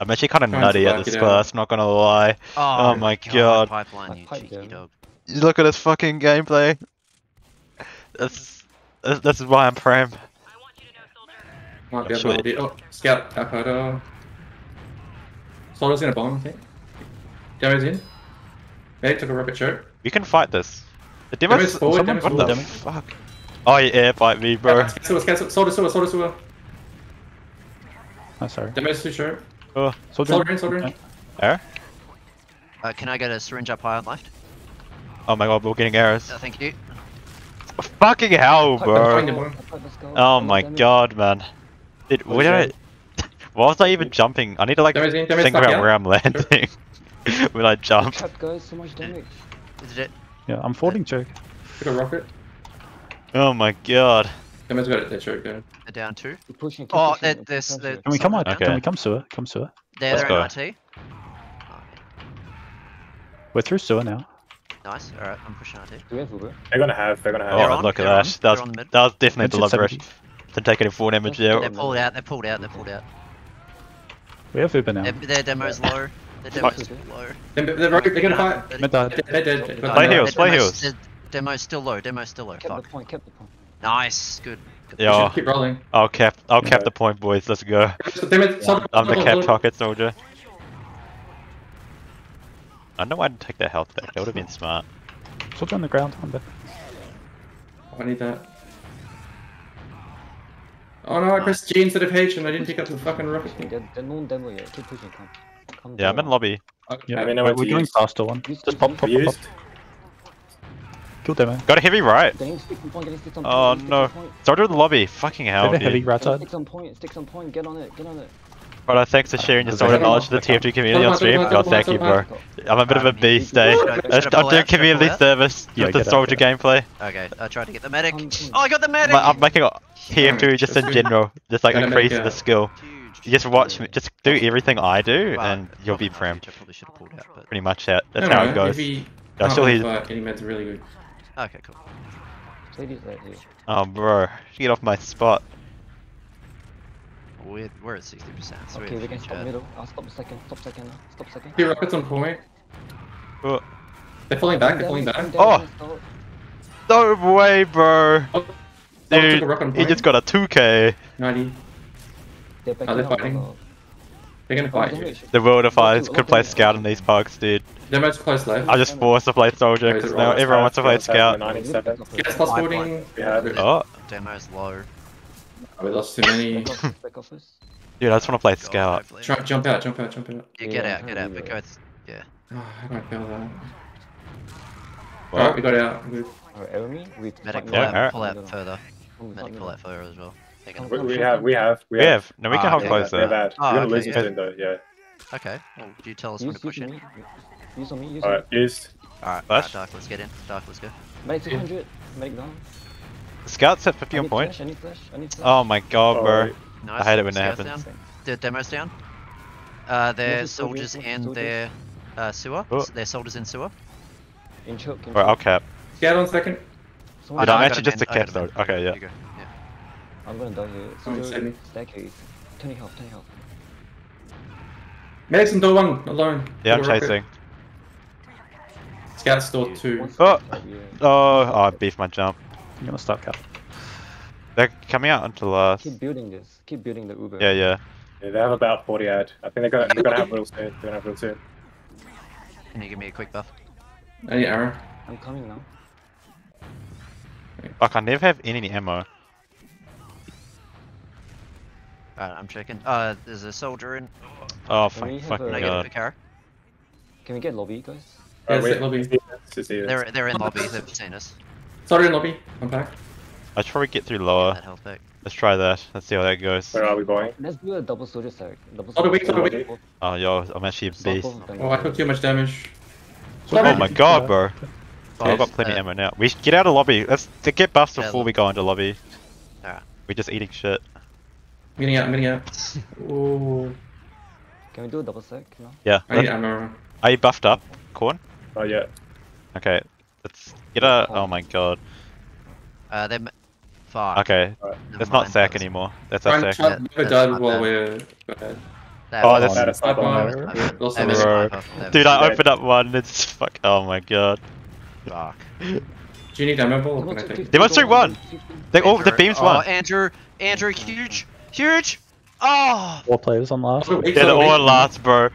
I'm actually kind of Trying nutty at this it class. Not gonna lie. Oh, Oh my god. Pipeline, you cheeky dog. You look at this fucking gameplay. That's that's, that's why I'm prime. Might be able to be. Oh, scout Alpado. Uh, Soldier's gonna bomb, I think. Demo's in. Medic took a rocket shot. You can fight this. The Demo's demo's forward, someone, Demo's what forward. the fuck? Oh, you air fight me, bro. Sewer, sewer, soldier, sewer, soldier, sewer. Oh, sorry. Demo's too short. Oh, Soldier. Soldier in, soldier in. air? Uh, can I get a syringe up high on left? Oh my god, we're getting arrows. Uh, thank you. Fucking hell, bro. Oh my god, man. Dude, What where is did I... Why was I even jumping? I need to like Demo's in, Demo's think stuck about where I'm landing when I jump. Trap guys, so much damage. Is it? Yeah, I'm folding choke. Took a rocket. Oh my god. Demo's got it, that short gun. They're down two. Keep pushing, keep Oh, pushing, there- keep there's pushing. the- Can we come on? Okay. Can we come sewer? Come sewer. There, Let's they're in RT. We're through sewer now. Nice. Alright, I'm pushing RT. Do we have Uber? They're gonna have. They're gonna have. Oh, they're Oh, on, look at that. That was, on the mid. that was definitely Mid to deliberate. 70. To take it in full damage Yeah. there. They're pulled out, they're pulled out, they're pulled out. We have Uber now. Their, their demo's low. Their demo's low. They're, they're, they're gonna fight. Mid died. They're dead. They're Play dead. heals, play Their heals. demo's- still low, demo's still low. Kept the point, kept the point. Nice, good. good. We Keep rolling. I'll cap, I'll cap the point, boys. Let's go. Demo's, soldier, I'm the soldier, cap soldier. pocket soldier. I know I'd take that health back. That would have been smart. Soldier on the ground. I'm back. Oh, I need that. Oh no, I pressed G instead of H and I didn't pick up the fucking rocket. Pushing, They're, they're demo yet. Keep pushing. Come. Come Yeah, I'm in down. lobby. Yeah, I mean, no we're, one we're doing faster one. Use Just pop, pop, pop, pop. Used. Kill demo. Got a heavy right. Getting sticks on point, getting sticks on Oh point. no. sticks on point. Soldier in the lobby. Fucking hell, Get a heavy right side. Sticks on point, sticks on point. Get on it, get on it. Brother, thanks for sharing your There's soldier knowledge to the TF2 community on stream. God, thank you, bro. I'm a bit of a beast, eh? I- I'm should I pull doing out? Should I community service Yeah, with the soldier gameplay. Okay, I tried to get the medic. Um. Oh, I got the medic! I'm making a TF2 just in general, just like Gotta increasing the skill. You just watch me, just do everything I do, and you'll be probably prim. not, I probably should have pulled out, but Pretty much that. That's how it goes. If he Yeah, can't still really he- fight, any med's really good. Okay, cool. Ladies right here. Oh, bro, get off my spot. We're, we're at 60%, so Okay, we we can have stop chat. middle. I'll stop second. Stop second. now. Stop second. Two rockets on point. Oh, They're falling back, they're falling back. Oh! down, stop. no way, bro. Oh, Dude, he just got a 2k. 90. They're Oh, they're up, fighting. They're gonna oh, fight you. The world of Lock eyes could play scout in these pugs, dude. Demo's close left. I just forced to play soldier because now everyone wants to play scout. 97. Yes, plus 14. We. Oh, Demo's low. Oh, we lost too many. Back office, back office. dude, I just want to play God, scout. hopefully. Try, jump out, jump out, jump out. Yeah, get Yeah, out, get out, but yeah. go. Th- yeah. Oh, how do I feel that? Well, Alright, we got out. Good. Alright. We Medic, pull. Yeah, out, alright. pull out further. Medic, pull out further as well. They're gonna We, Come, we have. We have. We we have. have. No, we can Ah, hold yeah, close We have there. that. Oh, We're gonna okay, lose yeah. it though. Yeah. Okay, well, you tell us when Use, to push use on in. me. Use on me, use. Alright, used. Alright, Flash. alright, Dark, let's get in. Dark, let's go. Medic 200. Medic down. Scout's at I 50 on point. flash, I need flash, I need flash. Oh my god, bro. Alright. Nice. hate it when that Scouts happens. Down. The demo's down. Uh, their Move the soldiers, soldiers and soldiers. their uh, sewer. Oh. S- Their soldiers in sewer. In choke, in Alright, I'll cap. Scout on second. Someone- Dude, I'm actually just a a I cap though. Okay, yeah. You go. Yeah. I'm gonna die here. Oh, So save me. staircase. 20 health, 20 health. Medic's in door one, alone. Yeah, I'm Took rocket. chasing. Scout's door two. Oh. Oh, oh, I beefed my jump. I'm gonna start cap. They're coming out until last. Keep building this. Keep building the Uber. Yeah, yeah. Yeah, they have about 40 ad. I think they're gonna, they're gonna have real soon. They're gonna have real soon. Can you give me a quick buff? I need arrow. I'm coming now. Fuck, I never have any ammo. Alright, I'm checking. Uh, there's a soldier in. Oh, Can we fuck, fucking Can I a- get a god. quick arrow? Can we get lobby, guys? Yeah, Alright, sit lobby. it's Stevens, it's They're they're in lobby. They've seen us. Soldier in lobby. I'm back. I should probably get through lower. Let's try that. Let's see how that goes. Where are we going? Let's do a double soldier stack. Double Soldier weak, soldier soldier weak. Oh, yo, I'm actually a beast. both of them. Oh, I took too much damage. Oh my god, bro. Oh, I've got plenty uh, ammo now. We should get out of lobby. Let's get buffs before we go into lobby. Alright. We're just eating shit. I'm getting out, I'm getting out. Ooh. Can we do a double stack now? Yeah. I need let- ammo. Are you buffed up, Corn? Oh yeah. Okay. Let's get a. Oh my god. Uh, them. Fuck. Okay, Alright. never that's not mind. sack That's- anymore. That's our Ryan, sack. shut- That- never that's died my while we're. Go ahead. that Oh, that's- That is Sniper. not that was my bad. Lost That on was the Bro. sniper. That Dude, I Dead. opened up one. It's fuck. Oh my god. Fuck. Do you need ammo ball or can I take it? Demonstrate one. They all the beams oh, one. Andrew, Andrew, huge, huge. Oh, Four players on last. Oh, Yeah, they're all last, bro.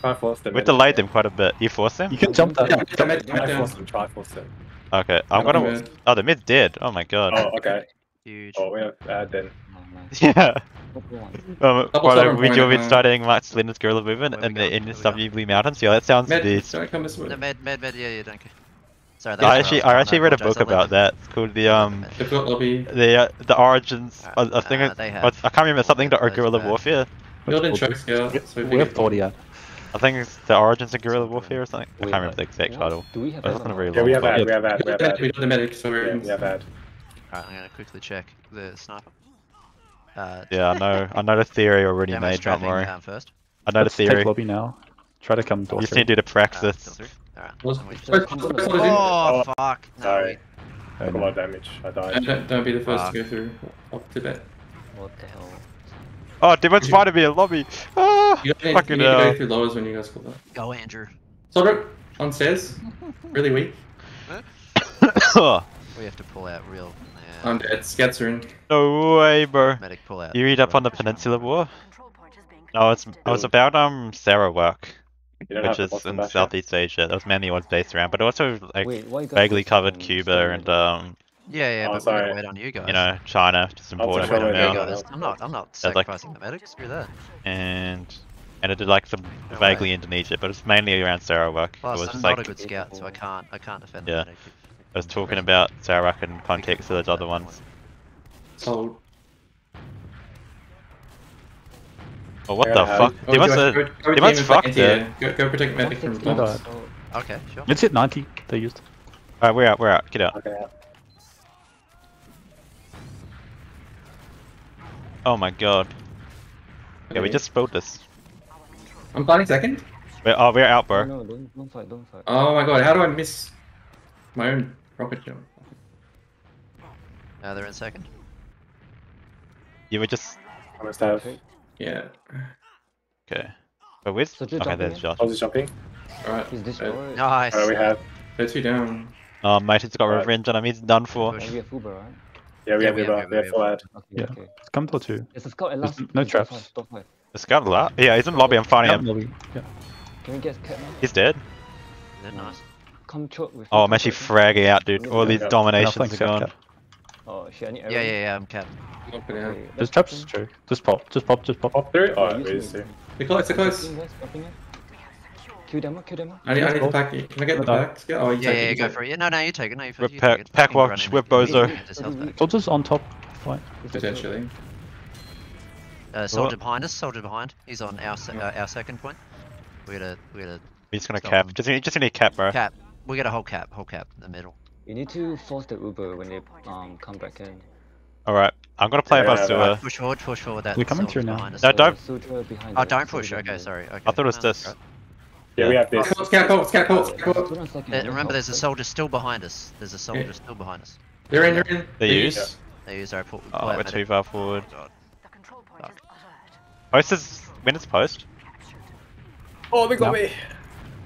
Try force them. We delayed them quite a bit. You forced them? You can jump that. Yeah, yeah, mid, mid Try down. force them. Try force them. Okay, I'm Yeah, gonna. mid. Oh, the mid's dead. Oh my god. Oh, okay. huge. Oh, we have uh, then. Yeah. Double one. Um, Double brother, seven would you point, be uh, starting Max Slinder's Guerrilla Movement Where in the in the Where? WB Mountains? Yeah, that sounds Med, decent. don't come this way. No, med, med, med. Yeah, yeah, don't care. Sorry, Yeah, I actually, I was- actually read a book I'll about that. It's called the um, Med. Lobby. the uh, the origins. I, I think Uh, it's, they what- have I can't remember something to those guerrilla bad. warfare. Build in We'll choke do- scale. So We you have get 40 yet. I think it's the origins of guerrilla warfare or something. I can't remember the exact what? title. Do we have But that It's not a or very not? Yeah, we have book. ad. We have ad. We have ad. we got the medic, so we're Yeah, in. we have ad. Alright, I'm gonna quickly check the sniper. Uh, Yeah, I know. I know the theory already made. Don't trapping worry. first. I know the theory. take lobby now. Try to come You just need to do the Uh, praxis. Still through. Alright. Was- I'm with- Just come First to one the- is in. Oh, Oh, fuck. No, Sorry. Oh, Took a lot of damage. I died. don't, don't be the first Fuck. to go through. Up to bed. What the hell? Oh, Demon Spider be a lobby. Ah, You, gotta, you fucking need to go through lowers when you guys call that. Go, Andrew. Soldier on stairs. Really weak. We have to pull out real. Yeah. I'm dead. Scats are in. no way, bro. Medic pull out. You read up on the Peninsula War? No, it's I was about um Sarawak, You don't have which is in back. Southeast Asia. That was mainly what's based around, but also like Wait, why you guys vaguely covered Cuba and um Yeah, yeah, Oh, but we gotta sorry. wait on you guys. you know China, just I'll important take wait right over on there. you now. guys. I'm not. I'm not There's, like- the medics. Screw that. and and it did like some No vaguely Indonesia, but it's mainly around Sarawak. Plus, it was I'm just not like a good scout, so I can't. I can't defend Yeah. the. I was talking about Sarawak in context of those other ones. Sold. Oh, what the gotta fuck? Oh, They must go- have. go- go they must with fucked it. Go, go protect medic from Sixteen bombs. Oh, okay, sure. Let's hit 90. They used. Alright, we're out. We're out. Get out. Okay. yeah. Oh my god. Yeah, we just spilled this. I'm planning second. We're, oh, we're out, bro. Oh, no, no, don't, don't fight, don't fight. Oh my god, how do I miss my own rocket jump? Now they're in second. You were just I must have. Okay. Yeah. okay. But where's So just okay? jump There's. Josh. I was just jumping. Alright. He's Uh, destroyed. Nice. Alright, we have. they're two down. Oh, mate, he's got Right. revenge on him. He's done for. Push. And we have Uber, right? Yeah, we Yeah, have we have- Uber. yeah, We have we full have- ad. Okay, Yeah. okay. Let's come door two. There's a scout at There's last. no traps. fight, Don't. The scout la- Yeah, he's in lobby. I'm fighting Jump him. lobby. Yeah. Can we get cat now? He's dead. They're nice. Come choke with Oh, I'm actually fragging out, dude. All these yeah. dominations Nothing are set gone. Cap. me. Oh shit, I need Yeah, yeah, yeah. I'm cap. Not putting. Okay, There's let's traps, jump in. Joe. Just pop. Just pop. Just pop. Pop through? Yeah, Oh, use it me. They're close, they're close. Jumping, guys, jumping in. Kill them, kill them. I need, I need the pack. Can I get the Well pack? Oh, Yeah, yeah, yeah, go for it. Yeah, no, no, you take it. No, you Whip pack- take it. pack Fucking watch, run whip bozo. get this. Soldier's on top. Fine. Potentially. Uh, soldier behind us. Soldier behind. He's on our se- uh, our second point. We gotta we gotta We're just gonna cap. him. Just need, just need a cap, bro. cap. We got a whole cap. Whole cap in the middle. You need to force the Uber when they um come back in. All right, I'm gonna play Yeah, above yeah, sewer. Push forward. Push forward. That We're coming through now. No, don't- Soldier Oh, it, don't push. Okay, sorry. Okay. I thought it was no, this. Yeah, we have this. Second, Uh, don't remember, there's a soldier still behind us. There's a soldier still behind us. They're in, they're in. They use. They use our pull. Oh, we're too far forward. God. Post is when it's post. Oh, they got No. me.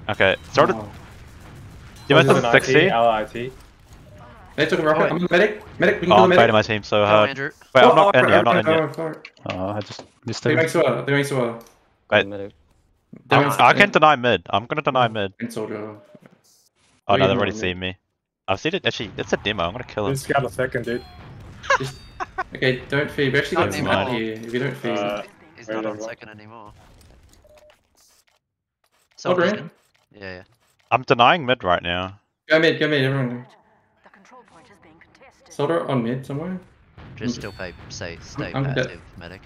Okay, sort of. Oh. You must This have 60. LIT. They took a rocket. Oh, I'm a medic. Medic, we can Oh, kill I'm the fighting medic. my team so Go, hard. Andrew. Wait, Oh, I'm not oh, in yet. I'm not in oh, yet. oh, oh. Oh, I just missed They're going sewer. They're going sewer. Wait. Medic. I'm- in- I can deny mid. I'm gonna deny mid. in soldier. Oh Oh, no, they've already know, seen me. I've seen it. Actually, it's a demo. I'm gonna kill him. Just scout a second, dude. Okay, don't feed. We actually got Not some anymore. out here. If you don't feed. Uh, He's not on second anymore. Soldier Soldier's in. in. Yeah, yeah. I'm denying mid right now. Go mid, go mid, everyone. Soldier on mid somewhere. Just still pay, say, stay I'm dead. passive, medic.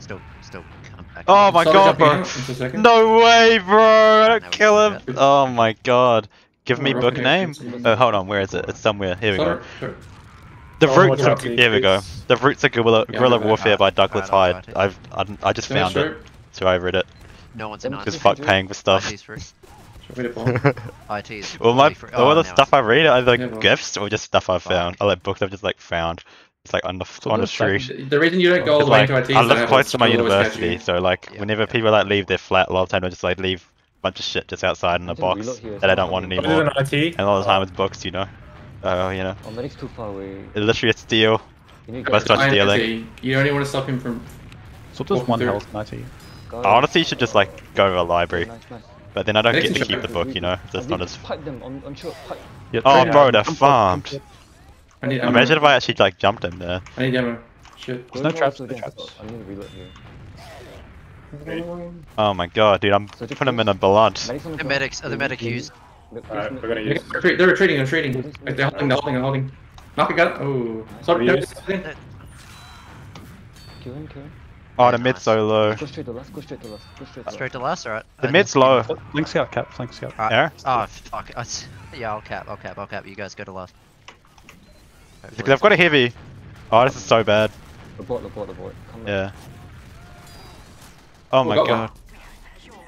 Still, still come back. Oh in. my Soldier god, bro! out into second. No way, bro! Now Don't we kill him! Oh my god. Give Oh, me book name. Oh, hold on. Where is it? It's somewhere. Here we go. The Oh, roots. what's Of, here we go. The roots of guerrilla, Yeah, guerrilla okay. warfare by Douglas Alright, Hyde. I've I, I just Don't found it, so I read it. No one's in Don't us. Just fuck paying for stuff. These three. Should we the bomb? IT is Well, my fully free- all oh, the stuff I read are either Yeah, well. gifts or just stuff I've found, or like books I've just like found. It's like on the So on the there's, like, street. The reason you don't go all the way like into IT I live close to my school always catch university, so like Yeah, whenever yeah. people like leave their flat, a lot of time I just like leave a bunch of shit just outside in a box reload that I don't want funny. What is anymore. an IT? And a lot of the time oh. it's books, you know. Oh, you know, Oh, medic's too far away. it's literally a steal. You need to Must get stealing. You only want to stop him from. So just one through. health, 90. guys. I honestly should just like go to a library, Nice, nice. But then I don't get to keep the book, you know. That's not as. Pipe them on, on short. Pipe. Yeah, Oh, three. bro, they're Come forward, come farmed. I need ammo. Imagine if I actually like jumped in there. I need ammo. Shit. Go no traps, us no traps. I need to reload here. Oh my god, dude, I'm So putting them in a push. blunt. Medics the The medics, are the They- medic they- used? they- they- Alright, we're gonna use. retreat- they're retreating, they're retreating. Like, they're holding, they're holding, they're holding. Knock a gun. Oh. Sorry, We no, no, no. Kill him, kill him. Oh, the mid's nice. so low. Go straight to left. Go straight to left. Go straight to Straight left. to last, alright. The Uh, mid's low. Flank scout cap, flank scout. Alright. Yeah? Oh, fuck. I s- Yeah, I'll cap, I'll cap, I'll cap. You guys go to last. Because I've got a heavy. Oh, this is so bad. The bot, the bot, the bot. Come back. Yeah. Oh my god. one.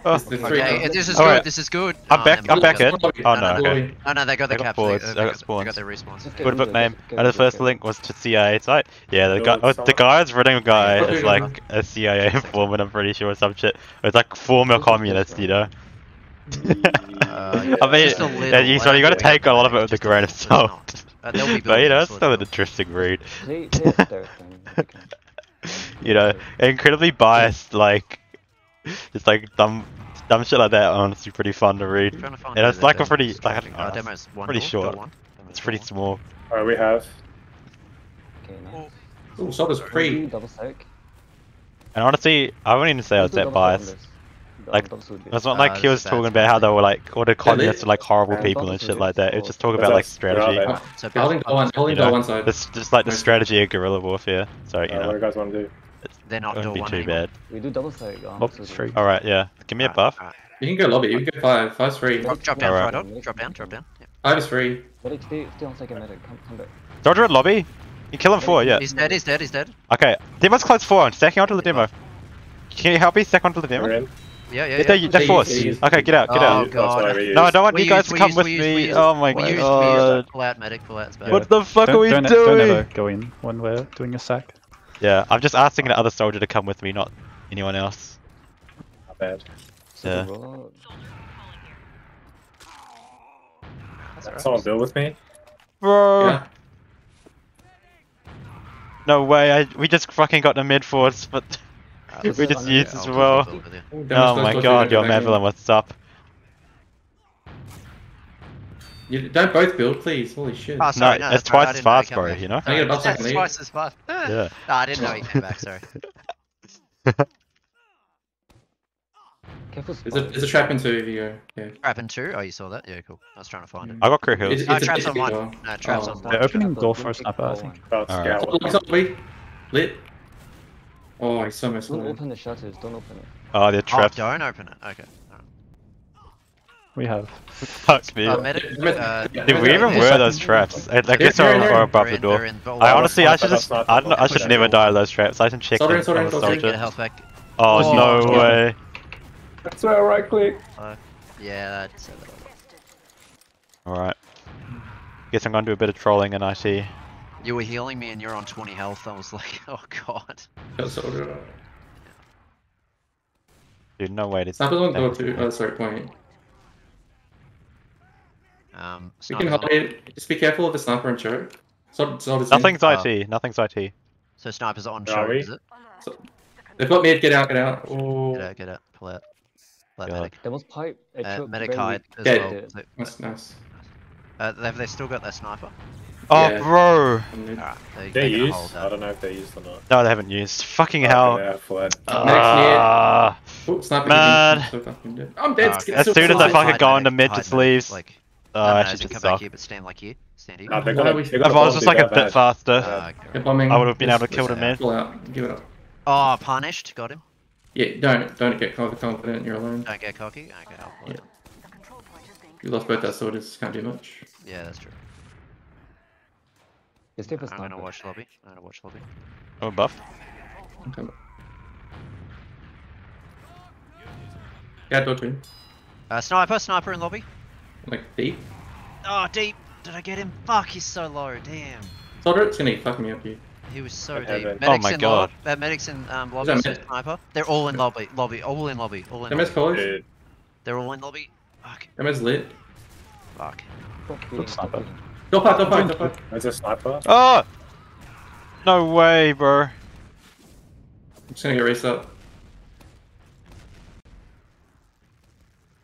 Oh, It's the three Okay, now. this is Alright. good, this is good. I'm Oh, back- never I'm back in. Oh, No, no, no, okay. No, no, they got the I got caps. They, I they, got got, they got their respawns. Just Good book name. get- get And the first link was to CIA site. Yeah, the guy, oh, the someone. guy's running guy is like a CIA informant, I'm pretty sure, or some shit. It's like former communist, you know? Uh, I mean, yeah, you, I so you gotta take a lot of it with a grain of salt. Uh, but you know, it's still an interesting read. Play, play as Derek then. if you. You know, incredibly biased, like, just like dumb, dumb shit like that. Honestly, pretty fun to read. To And where it's like a pretty, like, I Uh, demo's one pretty door, short. one. Demo's It's pretty one. small. Alright, we have. Okay, nice. Oh, Soda's Maybe pre. Double sec. And honestly, I wouldn't even say I was that double sec on biased. Like, Double sec would be- It's not Uh, like he was is bad talking about how they were like, all the communists are like horrible people and shit like that. It was just talking about like us. Where are strategy. they? Alright, so They're holding Buff- one, holding You one side. It's just like the strategy of guerrilla warfare. Sorry, you Uh, what do you guys want to do? They're it not door wouldn't be one too anymore. bad. We do double sec. Bob so it's- straight. Alright, yeah. Give me a buff. alright. You can go lobby, you can go five. Five's free. Drop, drop down, Alright. right on. Drop down, drop down. Yeah. Five is free. Medic, stay, stay on second medic. Come, come back. Dodger at lobby. You kill him four, yeah. He's dead, he's dead, he's dead. Okay, demo's close four. I'm stacking onto the demo. Can you help me stack onto the demo? Yeah, yeah, Yeah, they're, they're They forced. use- they use- Okay, get out, get Oh, out. That's God. No, I don't want We you guys used- to come used- with we me. we used- Oh my we used- we used- god. Uh, pull out medic, pull out, it's. What the fuck Don't, are we don't, e- don't doing? ever go in when we're doing a sack. Yeah, I'm just asking the other soldier to come with me, not anyone else. Not bad. So Yeah. the roll- That's alright. Someone build with me? Bro, Yeah. no way. I we just fucking got the mid force, but Alright, we just I'll- used as well. it built with you. Oh, damage goes my god, don't yo, go. Madeline, what's up? You don't both build, please. Holy shit. Oh, sorry, no, no, it's that's twice as didn't know he fast, bro, you know? I get a buff That's second lead. twice as fast. Yeah. No, I didn't know he came back, sorry. Careful There's a, spot. there's a trap in two if you go. Yeah. Trap in two? Oh, you saw that? Yeah, cool. I was trying to find it. I got crew hills. It's, No, it's a traps on one. door. No, traps Oh. on They're one. opening Careful, door don't first I think. About Alright. scout. Oh, he's on lobby. Lit. Oh, he's so messed Don't open the shutters. Don't open it. Oh, they're Oh, trapped. don't open it. Okay. Alright. We have. Fuck me. Uh, medic, uh, Did we even wear those traps? I, I guess they're in they're there. above they're the door. they're in, but I honestly, I should just, I, don't, I should never cool. die of those traps. I should check Soldier, them soldier, the soldier. Get health back. Oh, Oh, no yeah. way. That's where I right click. Yeah, that's. Alright. Guess I'm gonna do a bit of trolling in IT. You were healing me and you're on 20 health. I was like, oh god. Got soldier. Dude, no way to Sniper's on door two. Oh, sorry, point. Um, You can on- hold it. Just be careful of the sniper and choke. Sol- Soldier's in. Nothing's Uh, IT, nothing's IT. So sniper's on Where are choke, we? is it? They've got mid. Get out. Get out. Oh, Get out, get out, pull out. Let God. medic. There was pipe. It Uh, medic very hide as Yeah. well. weak. So, nice, nice. uh, have they still got their sniper? Oh, Yeah. bro! On mid. Alright, they, They're they're used. hold I don't know if they're used or not. No, they haven't used. Fucking Okay, hell. yeah, flat. Ah. Oh, sniper. Man. So fucking dead. I'm dead. Ah, Get okay. As soon as I fucking go into mid, just leaves. Like, Oh, no, I no, should as in just come back here, but stand like here. Stand here. Nah, they're Why gonna, we- they're If gonna I was just like a bit bad. faster, Ah, okay. They're bombing. I would have been able to kill the let's mid. Pull out. Give it up. Oh, punished. Got him. Yeah, don't don't get overconfident. You're alone. Don't get cocky. Okay, I'll pull it. You lost both our soldiers. Can't do much. Yeah, that's true. Just stay for I'm gonna sniper. watch lobby. I'm gonna watch lobby. Oh, buff. Okay. Yeah, door twin. Uh, sniper, sniper in lobby. Like deep. Oh, deep. Did I get him? Fuck, he's so low. Damn. Soldier, it's gonna fuck me up here. He was so deep. Medics Oh my in God. Lo- uh, medics in um, lobby. that so mid? sniper. They're all in lobby. Lobby. All in lobby. All in Damage lobby. college. They're all in lobby. Fuck. Damage lit. Fuck. Stop Good healing, stop sniper. Go pack, go pack, go pack. There's a sniper. Oh! No way, bro. I'm just gonna get raced up.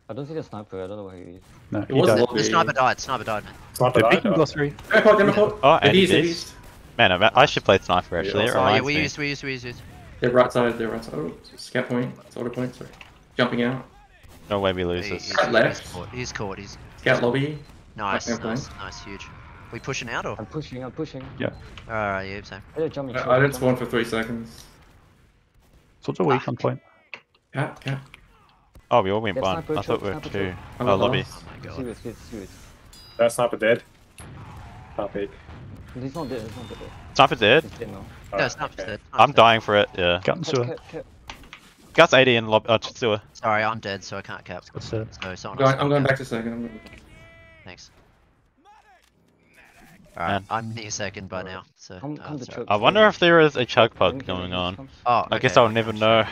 I don't see the sniper, I don't know where he is. No, It he was died. lobby. The sniper died. Sniper died, man. Sniper died. Beacon glossary? Damage pot, damage. Oh, They're and east, they're east. east. Man, I, I should play sniper actually. Yeah, It Oh yeah, we me. used, we used, we used. They're right side, they're right side. Oh, scout point, soldier point, sorry. Jumping out. No way we lose he's, this. he's, Right left. caught. He's caught. He's Scout lobby. nice, Okay, nice, nice, huge. We pushing out or? I'm pushing, I'm pushing. Yeah. Alright, yeah, same. I just jump. I, I didn't spawn for three seconds. Soldier weak on point. Cap, cap. Oh, we all went Yeah, one. I thought we were two. sniper I'm Oh, on lobby. Oh my god. Serious, serious, serious. That sniper dead. Can't peek. He's not dead, he's not dead. Sniper's dead. He's dead now. No, Alright, sniper's okay. dead. I'm dead. dying for it. Yeah. Gut and Cap, sewer. cap, cap. Gus 80 in lob. Oh, sewer. Sorry, I'm dead, so I can't cap. What's that? So someone I'm going, I'm going cap. back to second. I'm going- Thanks. Alright, I'm near second by now. So. Come, uh, come to that's. I wonder if there is a chug pug going on. comes- Oh, I guess I'll okay, never sure, know.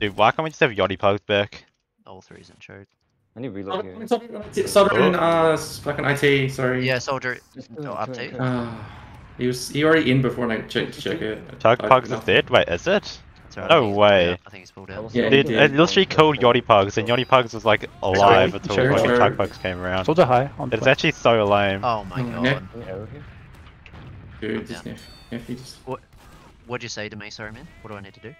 Sure. Dude, why can't we just have yachty pugs back? All threes in choke. I need reload here. Soldier, soldier, soldier in uh, fucking IT, sorry. Yeah, soldier. No, kill him, up kill to him, you. kill him. Uh, he was he already in before I checked to check it. Chug I- pugs is nothing. dead? Wait, is it? It's alright, No I think he's pulled way. out. I think he's pulled I out. Yeah, so Dude, it literally killed yachty pugs, and yachty pugs was like alive until Sure, fucking sure. chug pugs came around. Soldier high on It's actually so lame. Oh my Oh, god. Nick. Any arrow here? Dude, just yeah. If he just What'd you say to me, sorry man? What do I need to do?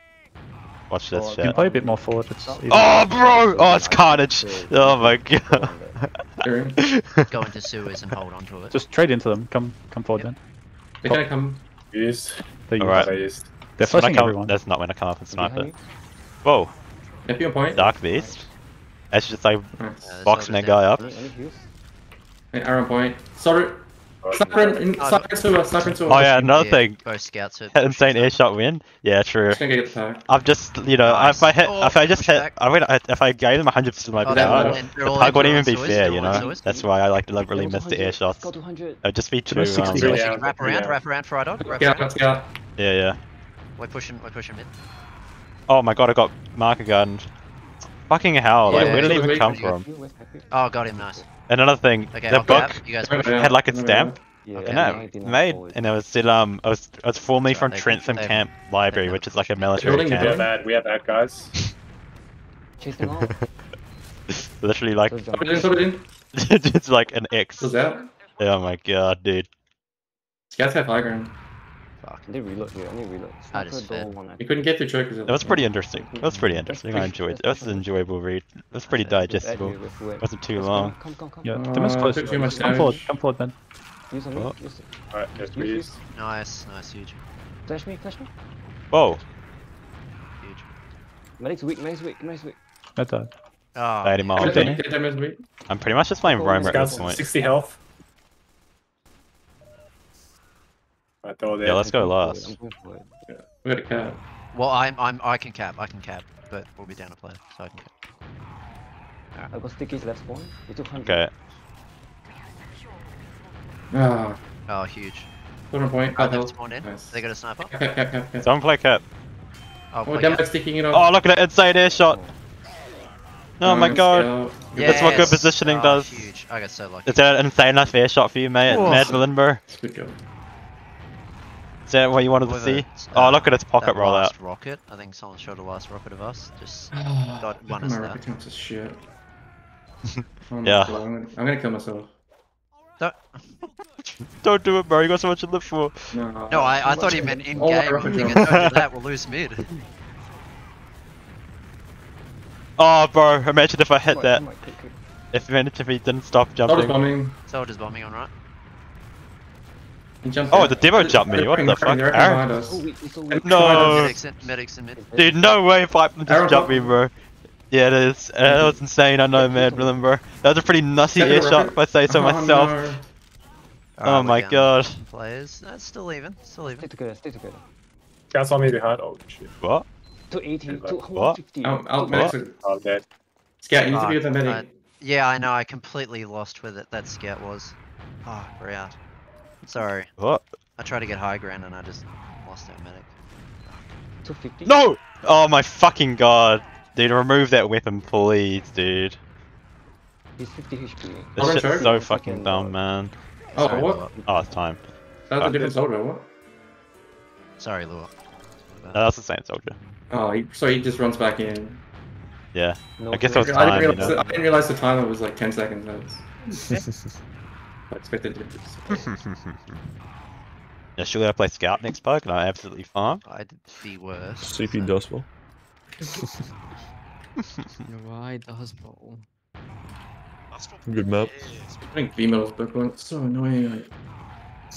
Watch this Oh, You can shit. play a bit more forward. It's. Oh, oh bro! Oh, it's carnage! Oh my god. Go into sewers and hold on to it. Just trade into them. Come, come forward Yep. then. They're gonna come. Used. They Alright. They used. They're That's when come- everyone. That's not when I come up and snipe Behind it. you? Whoa, FP on point. Dark Beast. That's just like Nice. Yeah, boxing that guy up. Any, any arrow point. Soldier. Sniper in, in, Oh, sniper in sewer, sniper in sewer. Oh yeah, another Yeah, thing. Both scouts are Insane pushing airshot win. Yeah, true. Just gonna get. I've just, you know, Nice. if I hit, Oh, if I just hit, back. I mean, if I gave them 100% of my Oh, power, in- the all pug wouldn't even be sewers, fair, you know. sewers. That's why I like deliberately Go miss the 200, air shots. It'd just be too. Should I Um, 60 Yeah. Wrap Yeah. around, wrap around, Friday. Wrap Yeah, around. yeah, yeah. We're pushing, we're pushing mid. Oh my god, I got marker gun. Fucking hell! Like, Yeah, where did it it was even come from? Oh, got him, nice. Another thing, Okay, the I'll book You guys Yeah, push. yeah. had like a stamp, Yeah, Okay. and no, I made, and it was still um, it was it was formerly from They- Trentham they- Camp Library, they- which is like a Building military the We have camp. bad. We have bad guys. Chase them out. Literally like, Just it in, put it in. it's like an X. Close out. Oh my god, dude. Scouts have high ground. I need reload here, I need reload. That is Sniper fair. door one, You couldn't get through chokers. That was pretty interesting. That was pretty interesting. I enjoyed it. It was an enjoyable read. It was pretty digestible. you with wet. It wasn't too long. Come, come, come. Yeah, Uh, them is close. too much Come forward, come forward, man. Use on me. Oh. Use it. Alright, yes, we Use, Nice, nice, huge, Flash me, flash me. Whoa. huge. Medic's weak, medic's weak, medic's weak. Med died. Oh, I had him yeah. all Get day. them- get them as we- I'm pretty much just playing Oh, Roamer at this point. 60 health. Right, they're all there. Yeah, let's go I'm going last. forward, I'm going forward. We got a cap. Well, I'm, I'm, I can cap, I can cap, but we'll be down a player, so I can cap. I got stickies left spawn. We took 100. Okay. Ah, Oh, huge. put on point. Oh, Five they've health. spawned in. Nice. They got a sniper. Cap, cap, cap, cap, cap. Someone play cap. Oh, Oh, play damn cap. it, sticking it off. Oh, look at that insane air shot. Oh my god. scout. That's what good positioning Oh, does. Huge. I got so lucky. Is that an insane enough air shot for you, mate? Whoa. Mad Malinbro? Good go. Is that what you wanted to see? a- Oh, look at its pocket that rollout. last rocket. I think someone shot a last rocket of us. Just got one My us rocket counts as shit. Oh Yeah. God, I'm gonna, I'm gonna kill myself. Don't- Don't do it, bro. You got so much to live for. No, No, I, I thought he meant in Oh, game. rocket I'm thinking, don't do that, we'll lose mid. Oh, bro. Imagine if I hit Come that. come on, quick, quick. If imagine if he didn't stop jumping. Soldier's jumping. bombing. Soldier's bombing on right. He Oh, the demo jumped me. What the they're running, fuck? they're Aaron? us. Oh, weak, we're so And- weak. No. Medics in, medics in mid. Dude, no way Pipe just Aaron, jumped me, bro. Yeah, it is. Uh, that was insane. I know, man, Malinbro. bro. That was a pretty nutty Second air shot, if I say so Oh, myself. no. Oh my god. Players. That's still even. Still even. Stick together, stick together. Scouts on me behind. Oh, shit. What? 280, What? 250. Oh, I'll What? max it. I'm dead. Scout, you need to be Fuck, with the medic. yeah, I know. I completely lost where that, that scout was. Oh, we're out. Sorry. What? I tried to get high ground and I just lost that medic. 250. No! Oh my fucking god. Dude, remove that weapon, please, dude. He's 50 HP. This Orange shit's herb? so fucking dumb, man. Oh, Sorry, what? Lua. Oh, it's time. That's a different soldier, what? Sorry, Lua. No, that's the same soldier. Oh, he, so he just runs back in. Yeah. No I guess it flare. was I didn't, you realize know. the, I didn't realize the timer was like 10 seconds. That was... I expected it to be. yeah, surely I play Scout next bug and I absolutely farm. I did the worst. CP Dustbowl. Why does ball? Good map. I think viewmodel's book one. So annoying. Like,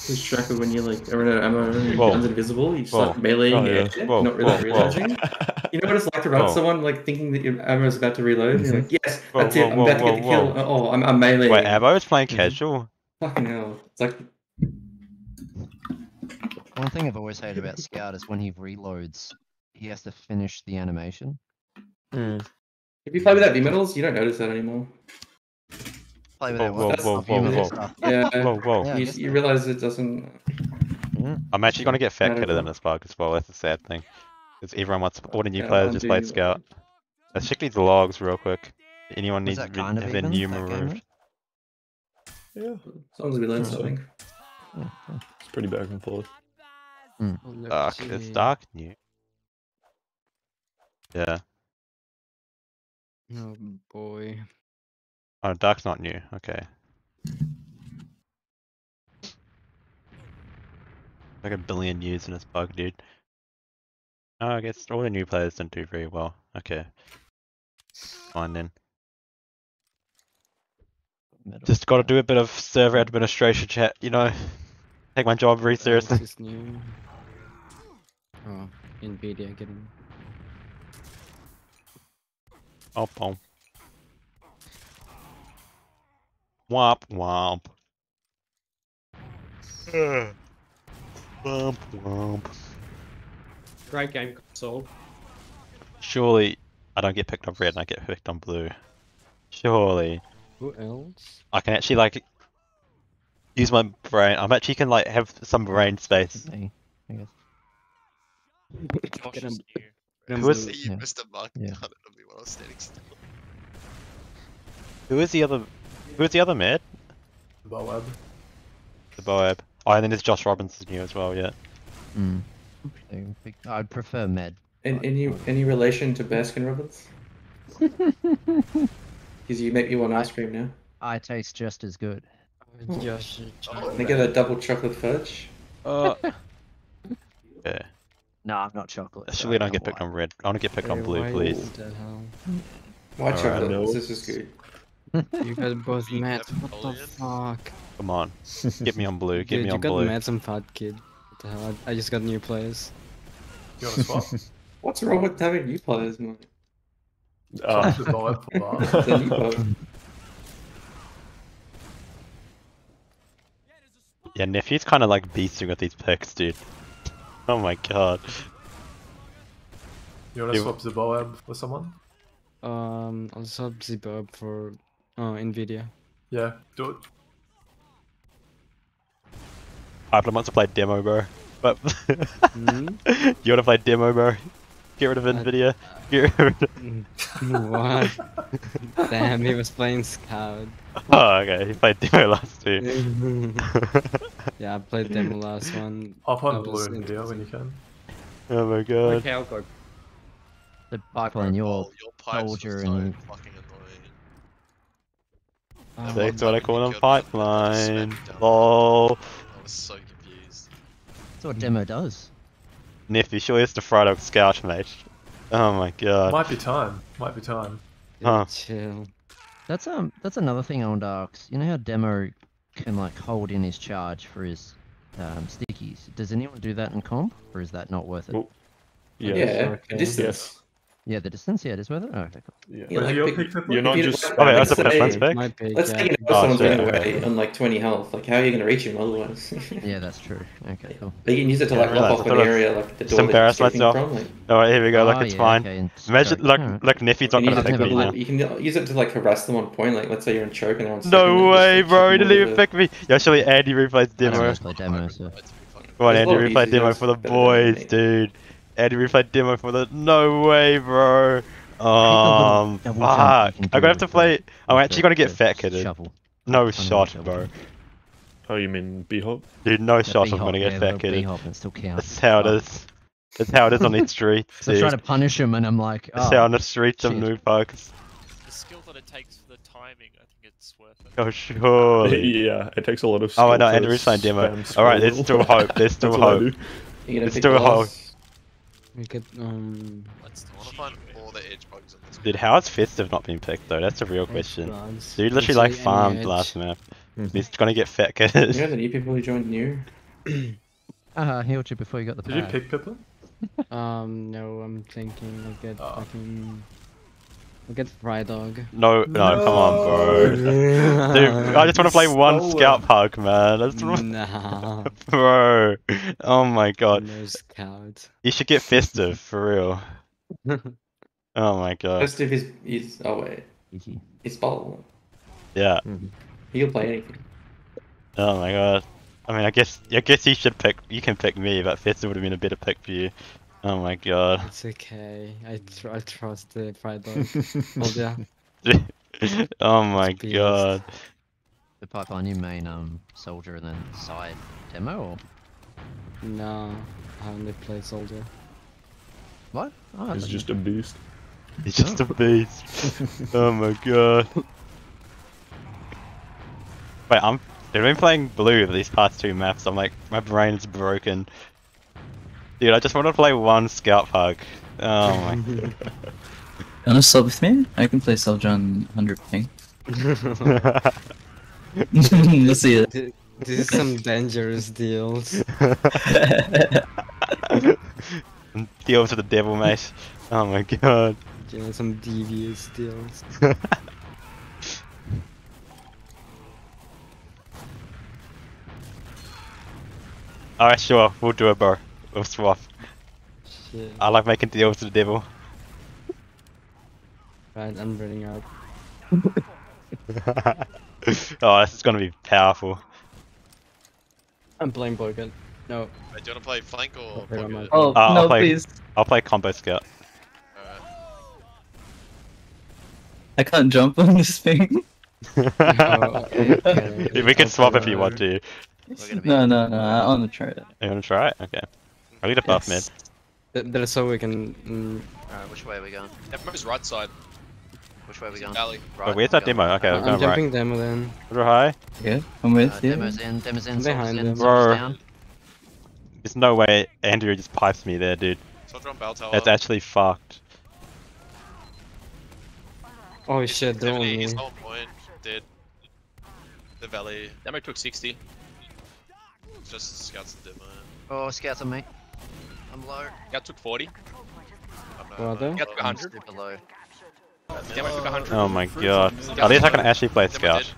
lose track of when you're like run out of ammo and your gun's invisible. You Whoa. start meleeing Oh, it, yeah. Whoa, not really whoa, whoa. realizing. You know what it's like to run Whoa. someone like thinking that your ammo is about to reload. And you're like, yes, Whoa, that's whoa, it. I'm whoa, about to get whoa, the kill. Oh, I'm, I'm meleeing. Wait, Abo is Mm-hmm. playing casual? Fucking hell. It's like One thing I've always hated about Scout is when he reloads, he has to finish the animation. Hmm. if you play with that viewmodels, you don't notice that anymore. Play with Whoa, whoa, whoa, whoa, whoa. Yeah. Whoa, whoa. Yeah, you, you realize it doesn't. Hmm. I'm actually gonna get fat Matter kitted in what. this bug as well, that's a sad thing. Because everyone wants, all the new Yeah, players just played Scout. Let's check these logs real quick. Anyone needs to kind of have their new that removed. Yeah, As long as we learn So- something. it's pretty back and forth. Hmm. Oh, Dark, it's dark new. Yeah. Oh boy. Oh, dark's not new, okay. Like a billion years in this bug, dude. Oh, I guess all the new players didn't do very well. Okay. Fine then. Metal. Just gotta do a bit of server administration chat, you know. Take my job very What else seriously. is new? Oh, Nvidia getting. Oh, boom. Womp womp. Womp womp. Great game console. Surely I don't get picked on red and I get picked on blue. Surely Who else? I can actually like use my brain. I'm actually can like have some brain space. Me, I guess. Josh is him. new. Get him Who is- blue. You Yeah. missed mark Yeah. yeah. on me while I was standing still. Who is the other? Who is the other mid? Boab. The Boab. Oh, and then there's Josh Robinson's new as well. Yeah. Mm. I'd prefer Med. In, any any relation to Baskin Robbins? Because you make me want ice cream now. I taste just as good. Oh, Josh. Can I get a double chocolate fudge? Uh. yeah. No, I'm not chocolate. so Surely I don't get picked why. on red. I want to get picked on blue, why please. the hell? White Alright. chocolate. No. This is good. You got both Beat mad. What the fuck? Come on. Get me on blue. Get Dude, me you on got blue. mad some fat kid. What the hell? I, I just got new players. You want to swap? What's wrong with having new players, man? Uh, The new player. Yeah, nephew's kind of like beasting with these picks, dude. Oh my god. you wanna swap the Boab with someone? Um, I'll sub Zebub for oh Nvidia. Yeah, do it. Pipeline wants to play demo, bro. But Hmm? you want to play demo, bro? Get rid of Nvidia. Get rid of... what? Damn, he was playing Scout. Oh, okay. He played demo last week. yeah, I played demo last one. Hop on That blue was Nvidia when you can. oh my god. Okay, I'll go. The pipeline, your your pipes soldier were so and- fucking annoying. That's what I call them Killed by the pipeline. smackdown. Lol. I was so confused. that's what demo does. Nephew, surely it's the Friday Scout mate. Oh my god. Might be time. Might be time. dude, Huh. chill. That's um that's another thing I want to ask. You know how demo can like hold in his charge for his um, stickies. Does anyone do that in comp, or is that not worth it? Oh, Yeah, Yes. okay. distance. Yeah, the distance. Yeah, it is worth it. Oh, okay, cool. Yeah. Yeah, like, you're, big- you're not you- just. Oh, wait, that's a say- preference pick? Be. Let's yeah. say you know Oh, someone's shit, running away on like 20 health. Like, how are you going to reach him otherwise? Yeah, that's true. Okay, cool. But you can use it to like I lock off an area, like the just door that embarrassed you're escaping myself. from. Like, Alright, here we go. Look, Oh, it's yeah, fine. okay, and Imagine, stroke. look, Alright. look, Nifty's not gonna use it pick to, me like, now. you can use it to like harass them on point. Like, let's say you're in choke and they're on second, No way, bro! He chuck them didn't even over pick me. Yeah, actually, Andy replays I demo. know, play demo, so. Come on, Andy, lot replay demo for the boys, dude. Andy, replay demo for the. No way, bro. Um, fuck. I'm gonna have to play. I'm actually gonna get the fat kidded. Shovel. No shot, bro. Oh, you mean B hop? Dude, no The shot. I'm gonna get yeah, fat the kidded. B-hop and still count. That's how it Oh. That's how it is on these streets, So I try dude. to punish him, and I'm like, That's oh, how on the streets of. New Parks. The skill that it takes for the timing, I think it's worth it. Oh, sure. yeah, it takes a lot of. Skill Oh, I know, to Andy demo. Alright, there's still hope. There's still That's what I hope. do. You're It's still a boss. We could um. Let's, I want to find all the edge bugs on this. Dude, how has have not been picked though? That's a real question. Bugs. Dude literally like farmed edge. last map. Mhm. He's gonna get fat You kidded. know the new people who joined new? uh, huh, I healed you before you got the Did you pad. pick Pippa? Um, no, I'm thinking I'll get Oh. fucking. I'll get Frydog. No, no, come on, bro. Dude, I just want to play one Stolen. scout pug, man. I just wanna... Nah. bro. Oh my god. No scout. You should get festive for real. Oh my god. Festive is, is oh wait, Easy. it's ball. Yeah. Hmm. He'll play anything. Oh my god. I mean, I guess I guess you should pick. You can pick me, but festive would have been a better pick for you. Oh my god. It's okay. I tr- I trust the Frydog. Hold ya. oh my god. The pipeline, you main um soldier and then side demo or No, I only play soldier. what? Oh, He's thought just a beast. He's just a beast. oh my god. Wait, I'm. I've been playing blue these past two maps. I'm like, my brain is broken. Dude, I just want to play one scout pug. Oh my. You wanna sub with me? I can play Soldier on 100 ping. Let's see it. This is some dangerous deals. deals with the devil, mate. Oh my god. You know, some devious deals. Alright, sure, we'll do it, bro. We'll swap. Shit. I like making deals with the devil. Right, I'm running out. oh, this is gonna be powerful. I'm playing Pocket. No. Wait, do you want to play flank or pocket? Oh, Uh, I'll no, play- please. I'll play combo scout. Alright. I can't jump on this thing. Oh, okay. we can swap if you want to. We're gonna be No, no, no, I wanna try it. You wanna try it? Okay. I'll get a buff mid. Th- There's so we can. Mm, Alright, which way are we going? Demo's right side. Which way are we going? Valley. Right. Wait, where's that going- demo? Okay, I'm I'm going right. jumping demo then. Order high? Yeah, I'm with Uh, you. demos in, demos in, I'm behind in, them. Bro. down. There's no way Andrew just pipes me there, dude. Soldier on bell tower. That's actually fucked. Oh shit, they're on 70, me. he's on point. Dead. The valley. Demo took 60. It's just scouts and demo. Oh, scouts on me. I'm low. Scout took 40. I'm not, What are they? Scout took I'm 100. super low. Demo took 100. Oh my god. At least I can actually play Demo scout. dead.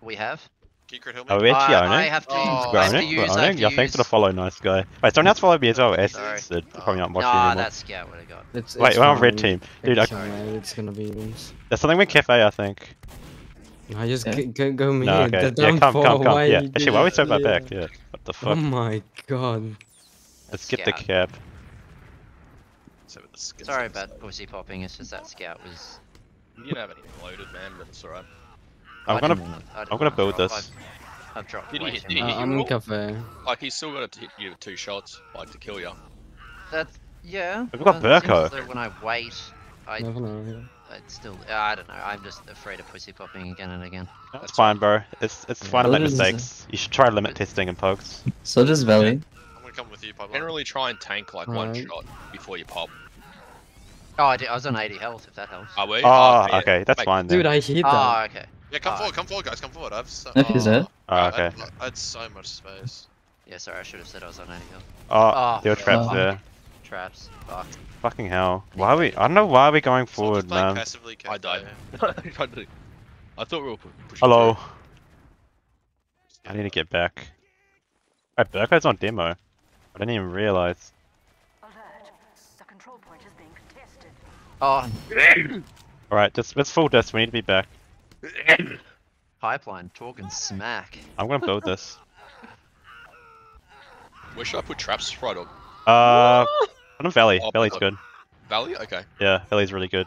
We have. Can you crit heal me? Are we actually I, own I it? have to, Oh. I We're have to owning use, I have to Yeah, thanks for the use- follow, nice guy. Wait, someone else followed me as well. S Sorry. said, probably not watching Nah, anymore. that scout what have got. It's, Wait, it's we're on red team. Dude, I- It's alright, it's gonna be wins. There's something with Cafe, I think. I just Yeah. go, go me. No, okay. Yeah, come, come, come. Yeah. Actually, why are we so far back? Yeah. What the oh fuck? Oh my god. Let's get the cap. So with the skins Sorry about side. pussy popping. It's just that scout was. You didn't have anything loaded, man, but it's alright. I'm I gonna I didn't I'm gonna build drop. this. I've, I've dropped did he, did he uh, I'm you in all? cafe. Like, he's still got to hit you with two shots, like, to kill you. That yeah. We've got but it Burko. When I wait, I Never know. it's still. I don't know. I'm just afraid of pussy popping again and again. That's fine, bro. It's it's fine to make mistakes. You should try limit testing and pokes. Soldier's Valley. I'm gonna come with you, Pablo. Generally try and tank, like, one Right. shot before you pop. Oh, I, did, I was on 80 health. If that helps. Are we? Ah, oh, yeah. okay, that's Mate, fine then. Dude, I hit Oh, okay. Yeah, come Ah. forward, come forward, guys, come forward. I've so, No, he's dead. Oh, okay. I, I had so much space. Yeah, sorry. I should have said I was on 80 health. Ah, oh, Oh, there were traps Oh. there. traps. Fuck. Fucking hell. Why are we? I don't know why we're going forward, Playing man. passively, I died. I thought we were pu- pushing. Hello. I need to get back. Alright, Burko's on demo. I didn't even realize. Oh, Alright, just let's full this. We need to be back. pipeline talking smack. I'm gonna build this. Where should I put traps, Frydog? Uh, on Valley. Oh, Valley's look. good. Valley? Okay. Yeah, Valley's really good.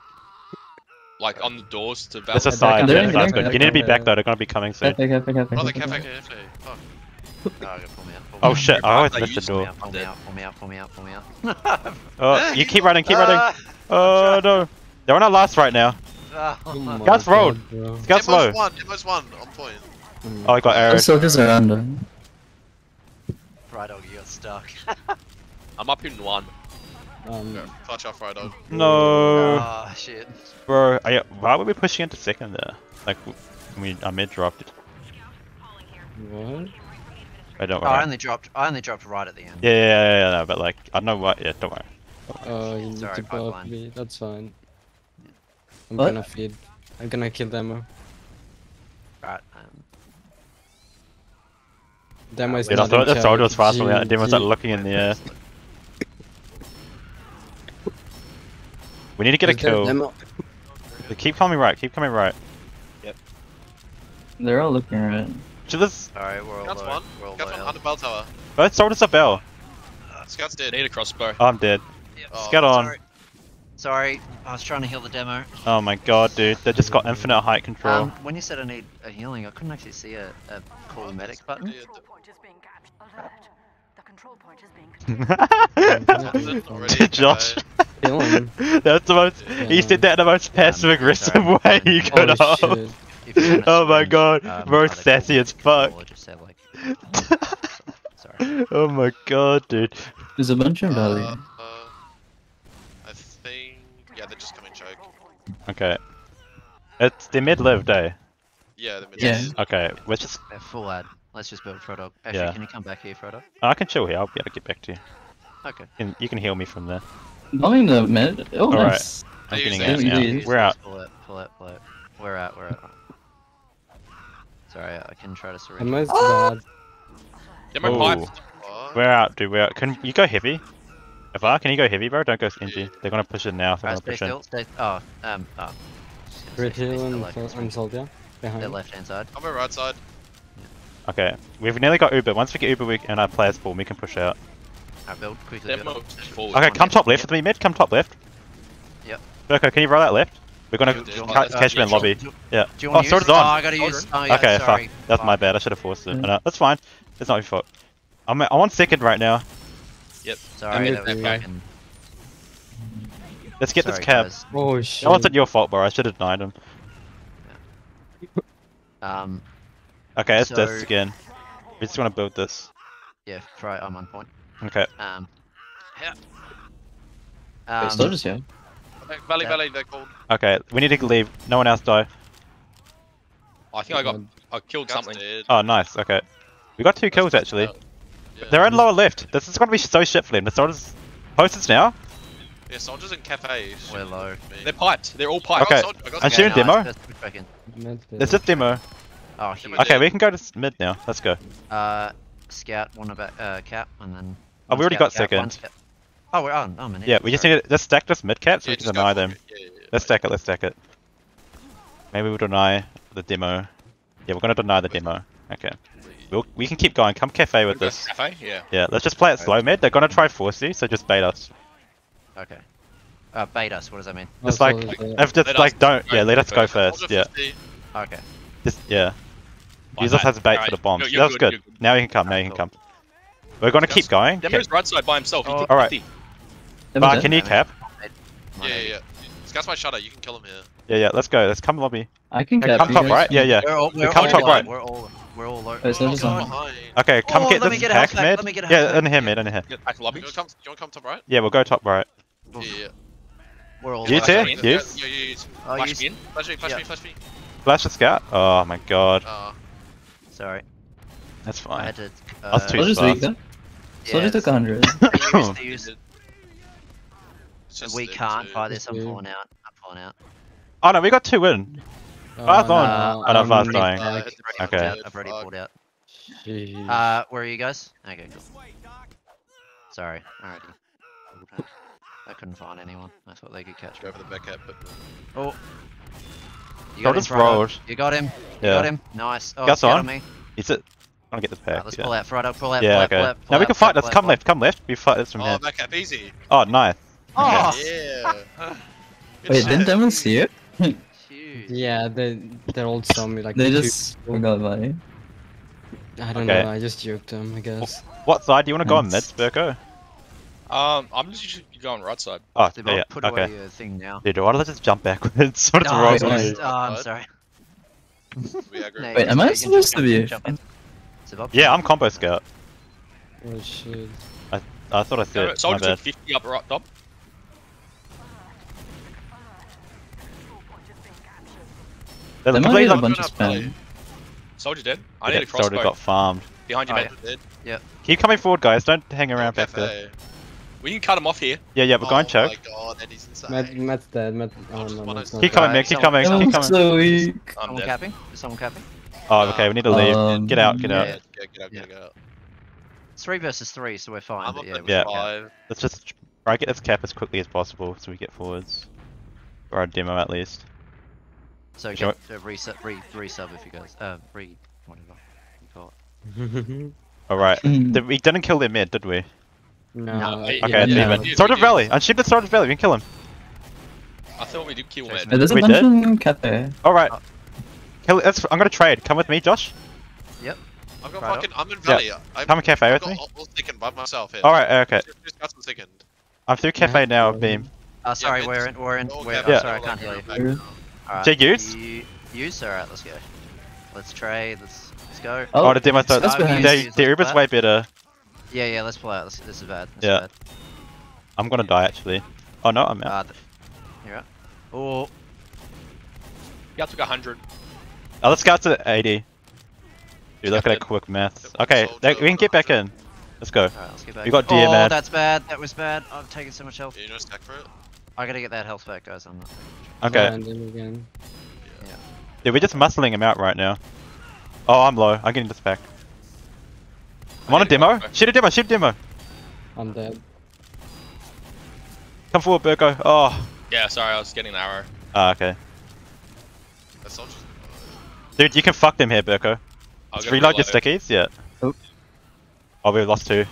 Like on the doors to Valley. That's a back side. Yeah, there, side's good. You need to be back though. They're gonna be coming soon. Cafe, cafe, cafe. Oh, the cafe, cafe, cafe. cafe. Fuck. Oh, pull me out. Pull me Oh out. shit! I always I missed the used Pull me door. out, pull me out, pull me out, pull me out, pull me out. Oh, you keep running, keep running. Ah, Oh no, they're on our last right now. ah. Oh my Gus rolled. God, bro. Gus low. Demo's one. Demo's one. On point. Oh, I got The arrowed. soldiers are under. Right, dog, you got stuck. I'm up in one. Um, Clutch off, Frydog. No, Ah, shit. bro. I, why were we pushing into second there? Like, we our mid dropped. what? I don't Oh, I only dropped. I only dropped right at the end. Yeah, yeah, yeah, yeah, no, but like, I don't know what. Yeah, don't worry. Oh, you need Sorry, to go up pipeline. me. That's fine. I'm What? gonna feed. I'm gonna kill Demo. Right. Um, Demo is Dude, I thought in the charge. soldier was faster than that, and G- Demon looking in the air. We need to get a Is there kill. Demo? Keep coming right, keep coming right. Yep. They're all looking right. Chillers, Alright, we're all Scouts low. one. We're all Scouts low one. health. Under bell tower. both soldiers are bell. Scouts dead. Need a crossbow. Oh, I'm dead. Oh, Get on. Sorry. Sorry, I was trying to heal the demo. Oh my god, dude. They just got infinite height control. Um, when you said I need a healing, I couldn't actually see a, a cool medic button. Yeah, Already, Josh. Kill him. That's the most. He said that in the most passive aggressive way you could Oh have. Shit. If you want a Oh my god, um, bro, either sassy as fuck. or like. Sorry. Oh my god, dude. There's a bunch of valley. Uh, uh, I think. Yeah, they're just coming choke. Okay. It's the mid lived, eh? Yeah, the mid. Yeah. Okay, let's just. Uh, full ad. Let's just build Frodo. Actually, Yeah. can you come back here, Frodo? I can chill here, I'll be able to get back to you. Okay. You can, you can heal me from there. Bombing the mid. Oh, Alright. nice. I'm They getting use out now. We're out. Pull it, pull it, pull it. We're out, we're out. Sorry, I can try to surrender. Demo is bad. Demo Ooh. pipes. What? We're out, dude. We're out. Can you go heavy? If I can you go heavy, bro? Don't go stingy. They're gonna push it now. They're Alright, gonna stay push in. still, stay. Oh, um, oh. Just gonna Red say stay Hill still, and, like, and Soldier. Their Behind. left hand side. I'm on right side. Okay, we've nearly got Uber. Once we get Uber we, and our players full, we can push out. Alright, build quickly. Build. Okay, come top left yep. with me, mid. Come top left. Yep. Burko, can you roll out left? We're gonna Do you- do ca- want- catch uh, me in yeah, lobby. Do, Yeah. do you Oh, want to sword use is Oh, on. I gotta use. Oh, yeah, okay, sorry. fuck. That's my bad. I should have forced it. No, that's fine. It's not your fault. I'm I'm on second right now. Yep. Sorry, I'm that with was you. fucking. Let's get sorry, this cab. guys. Oh shit. That wasn't your fault, bro. I should have denied him. Um, Okay, it's this So- again. We just want to build this. yeah, try. I'm on point. Okay. Um. Yeah. Wait, Um, soldiers here. Valley, Yeah. Valley, they're called. Okay, we need to leave. No one else die. I think I got. I killed something. Oh, nice. Okay. We got two kills actually. Yeah. They're in lower left. This is gonna be so shit for them. The soldiers. Posters now. Yeah, soldiers and cafes. we're low. They're piped. They're all piped. Okay. I got soldier- I got I'm soldier. shooting nice, demo. let's push back in. Mid It's just demo. Oh, huge. Demo Okay, dead. we can go to s- mid now. Let's go. Uh, scout one about uh cap and then. Oh, we one already scout, got scout, one second. Scout. Oh, we're on. Oh, man. Yeah, we just need to let's stack this mid cap so Yeah, we can deny them. it. Yeah, yeah, yeah. Let's stack it. Let's stack it. Maybe we'll deny the demo. Yeah, we're gonna deny the demo. Okay. We'll, we can keep going. Come cafe with We this. Cafe? Yeah. Yeah, let's just play it slow mid. They're gonna try force you, so just bait us. Okay. Uh, bait us. What does that mean? Just Oh, like, soldiers, yeah. if just Let like don't, yeah, let us go first. first. Yeah, Okay. just yeah. Like Use us that. as bait for the bombs. you're- Yeah, you're that was good, good. Now you can come. Now you can come. We're gonna keep going. Demo's right side by himself. He Oh, took alright. 50. Never Bar, can you cap? Yeah, yeah, yeah. Scout's my shutter. You can kill him here. Yeah, yeah. Let's go. Let's come lobby. I can Okay, cap come top right. Yeah, yeah. We're all, we're come all top right. We're all, we're all low. Wait, soldiers Oh, on. Okay, come Oh, get let this get pack mid. let me get Yeah, halfback. in here, mid, in here. Get back lobby. lobby. You wanna come? You wanna come top right? Yeah, we'll go top right. Yeah, yeah. We're all You too? Yeah, Yes? Yeah, yeah, yeah. yeah. Oh, Flash me in. Flash me, flash me, flash me. Flash the scout. Oh my god, Uh, Sorry. that's I fine. had to. I was Uh, too Soldiers fast. weak though. yeah, Soldiers took it's- 100. they used- they used- just we can't two. buy this. I'm Yeah. pulling out. I'm pulling out. Oh no, we got two in. Fast on. no, Oh, no, I'm fast Nick dying. Uh, back. hit the I've Okay. already, I've already pulled out. Jeez. Uh, where are you guys? Okay, cool. Sorry, already. I couldn't find anyone. I thought they could catch me. Go for the back cap, but Oh. You got him, rolled. You got him. You Yeah. got him. Nice. Oh, Gus scout on. on me. Is it? I'm gonna get this pack. Alright, let's yeah. pull out, Frodo. Pull out. Yeah, pull out, okay. Pull out, now pull we can fight. Let's come out, left. Come left. We fight this from oh, here. back cap easy. Oh, nice. Oh, Yeah. Good Wait, shit. didn't Demo see it? Yeah, they they all saw me like They just people. forgot about it. I don't Okay. know. I just juked them. I guess. What side do you want to go on, Nice. Meds, Burko? Um, I'm just usually going right side. Oh, Steve, yeah, I'll yeah. put away Okay. your thing now. Dude, why did I just jump backwards? What is No, wrong with wait, just- oh, I'm sorry. We agree. No, Wait, am I supposed to be? in, jump in. Steve, I'll- Yeah, I'm combo scout. Oh shit. I I thought I said. My Soldier bad. took 50 up right top. They're might completely need a bunch of spam. Soldier dead. I Okay, need a crossbow. Soldier got farmed. Behind you, Oh, man. Dead. Keep coming forward, guys. Don't hang around back there. We can cut him off here. Yeah, yeah, we're going oh choke. my god, that is insane. Matt, Matt's dead. Matt. Oh just no, Matt's Keep coming, man. Alright, Keep coming. Keep I'm coming. so weak. I'm Someone dead. capping? Is someone capping? Oh, okay. We need to leave. Um, Get out. Get out. yeah. Get, get, get out, get out, get out. Three versus three, so we're fine. I'm but up yeah, at we Yeah. five. Let's just try to get this cap as quickly as possible so we get forwards. Or a demo at least. So Sure. get uh, reset, re, resub if you guys, uh, re, whatever you call. Alright. Hmm. Did- we didn't kill their mid, did we? no. No, I- yeah, Okay, yeah, it's no. even. we did, Sword of did. Valley! Unshield the Sword of Valley, we can kill him. I thought we did kill Jason. man. There's a We bunch did? in cafe. Alright. Oh. Kill let's I'm gonna trade. Come with me, Josh. Yep. I've got Right fucking. I'm in Valley. I, Come in cafe I've with me. all, all second by myself here. Alright, okay. Just- just got some second. I'm through cafe now, Beam. Uh, sorry, but we're in, we're in, we're, cap- I'm sorry, I can't hear you. Back. Alright. Jay, use? You, use, alright, let's go. Let's trade, let's, let's go. Oh, the demo that's thought the, the Uber's way better. Yeah, yeah, let's pull out, this, this is bad. This Yeah. Is I'm gonna die actually. Oh no, I'm out. Uh, th- you're right. Oh, Yeah, I took 100. Oh, let's go to 80. Dude, look at that quick math. Okay, that- we can get back in. Let's go. alright, let's get back. We got Oh, DMS. that's bad, that was bad. I'm taking so much health. Yeah, you know, stack for it. I gotta get that health back, guys. I'm not. Okay. Land him again. Dude, we're just muscling him out right now. Oh, I'm low. I'm getting this back. I'm on a need to go demo. back. Shoot a demo. Shoot a demo. I'm dead. Come forward, Burko. Oh. Yeah, sorry, I was getting an arrow. Ah, okay. Soldier's. Dude, you can fuck them here, Burko. I'll Just go reload your stickies. Yeah. Oh. Oh, we lost two.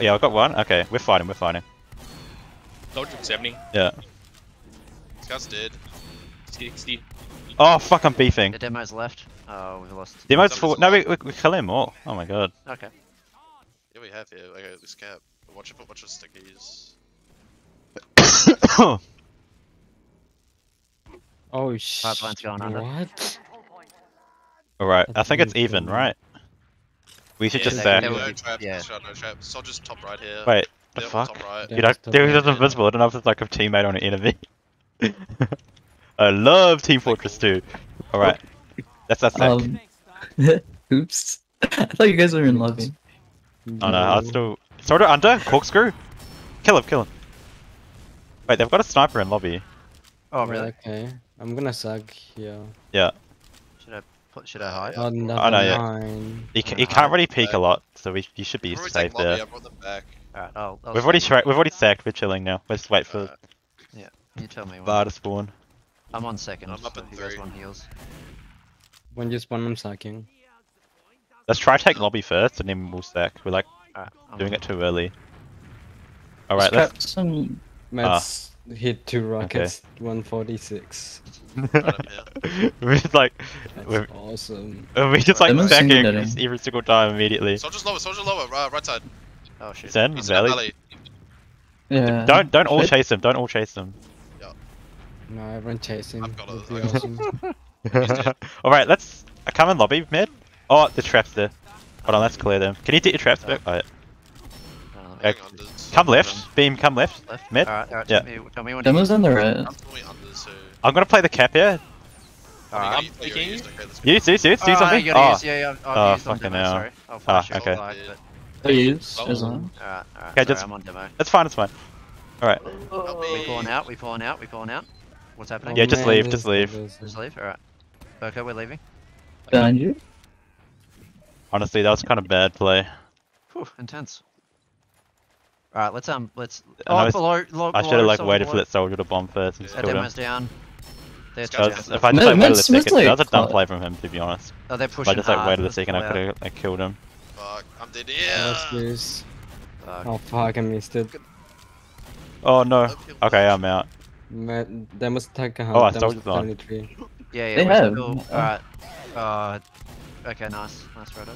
Yeah, I've got one. Okay, we're fighting. We're fighting. Soldier took 70. Yeah. Scout's dead. 60. Oh, fuck, I'm beefing. The demo's left. Oh, we've lost. Demo's Somebody's full. No, we, alive. we, we kill him all. Oh my god. Okay. Yeah, we have here. Okay, this cap. Watch it, watch your stickies. Oh shit. Pipeline's going under. What? Alright, I think it's even, right? We should Yeah, just they- sack. No be- traps, yeah. no no traps. Soldier's top right here. Wait, the They're fuck? top right. Yeah. Dude, I, just dude, he's top right. invisible. I don't know if it's like a teammate or an enemy. I love Team Fortress 2. Alright. That's that's sick. Um, oops. I thought you guys were in lobby. oh no, I still. Sort of under? Corkscrew? Kill him, kill him. Wait, they've got a sniper in lobby. Oh, really? Okay. I'm gonna suck here. Yeah. Should I put? Should I hide? Oh, no, I know, yeah. nine. He, ca- he can't really peek a lot, so we, you should be Probably safe take lobby, there. I brought them back. Alright, I'll. I'll We've already stay. tra- we've already sacked, we're chilling now. Let's wait for Uh, You tell me when. Bar to spawn. I'm on second. I'm up so at if you guys three. want heals. When you spawn, I'm sucking. Let's try take lobby first and then we'll sack. We're like Alright, I'm doing on- it too early. Alright, Let's let's. trap some. Matt's hit two rockets, 146. Right up here. we're just like. That's We're, awesome. we just like Demo's stacking every single time immediately. Soldier's lower, soldier lower, uh, right side. Oh shit. Zen, He's in Valley. valley. Yeah. Don't don't all chase them. Don't all chase them. No, everyone chasing. I've got Would it, I got awesome. all right, let's uh, come in lobby mid. Oh, the traps there. Hold on, let's clear them. Can you get your traps back? Oh, yeah. Uh, Okay. Hang on, there's- Come left, beam. Come left. left. Mid? Alright, alright. Yeah. Tell me, tell me when. Demo's on the right. I'm going under, so. I'm gonna play the cap here. Alright. I'm I'm picking picking. Okay, let's go. Use, use, use, use Oh, something. you Oh, yeah, yeah, I've, I've Oh, used fucking hell. sorry. I'll flash Ah, it okay. Live, but... I use Oh. as well. Alright, alright, Okay, just- I'm on demo. it's fine, it's fine. Alright. We pulling out, we pulling out, we pulling out. What's happening? Yeah, just leave, just leave. Just leave, alright. Burko, we're leaving. Behind you. Honestly, that was kind of bad play. Whew, intense. Alright, let's um, let's. I know Oh, it's- below, below, I should have like soldier waited for below. that soldier to bomb first and just killed him. demo's down. They're That was- down. if I just like waited a mid's- second, that was a dumb play from him to be honest. Oh, they're pushing If I just like waited a second, I could have like killed him. Fuck, I'm dead. Yeah, Yeah. let's lose. Fuck. Oh fuck, I missed it. Oh no. Okay, I'm out. Man, they must take a Oh, I they stole it on. Yeah, yeah, They have. Alright. Uh, okay, nice. Nice, Frodo.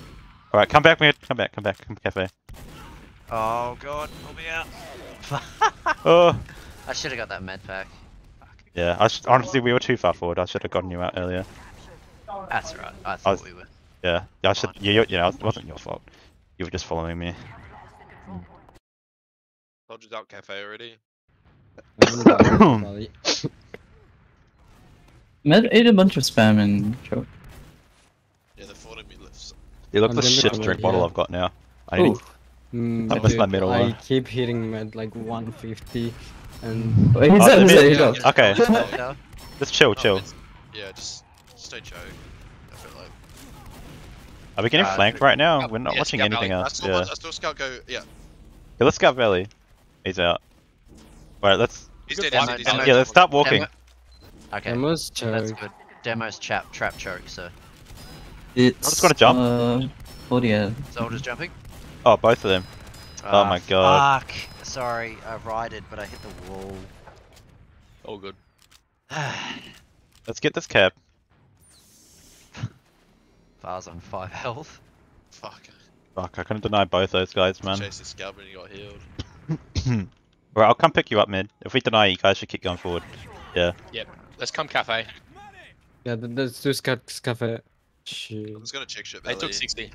Alright, come back, mid. Come back, come back, come cafe. Oh god, pull me out. Oh. I should have got that med pack. Yeah, I sh- honestly, we were too far forward. I should have gotten you out earlier. That's right. I I thought was, we were. Yeah, I should. You, you, you know, it wasn't your fault. You were just following me. Soldier's out cafe already. Med ate a bunch of spam and choke. Yeah, they're falling me lifts. You look I'm the gonna shit drink bottle here. I've got now. I need. Mm, I missed my dude, middle I one. keep hitting med like 150 and Wait, he's Oh, dead, he's mid- he's dead. Okay, just chill, Oh, chill. Yeah, just, stay don't choke. I feel like. Are we getting Uh, flanked right now? Scout- We're not yeah, watching Scout anything Valley. Else. still, Yeah. I still scout go. Yeah. Yeah, let's scout Valley. He's out. Right, let's. He's dead. Demo- demo- Yeah, let's start walking. Demo- Okay, almost that's good. Demo's chap, trap choke, so. It's, just gonna jump. Uh, 40, yeah. Soldiers jumping. Oh, both of them. Oh Ah, my god. Fuck. Sorry, I righted, but I hit the wall. All good. Let's get this cap. Far's on 5 health. Fuck. Fuck, I couldn't deny both those guys, man. Chase this scalp and he got healed. Alright, I'll come pick you up mid. If we deny, you guys should keep going forward. Yeah. Yep. Let's come cafe. Yeah, th- let's do scat cafe. Shit, I'm just gonna check shit. They took 60.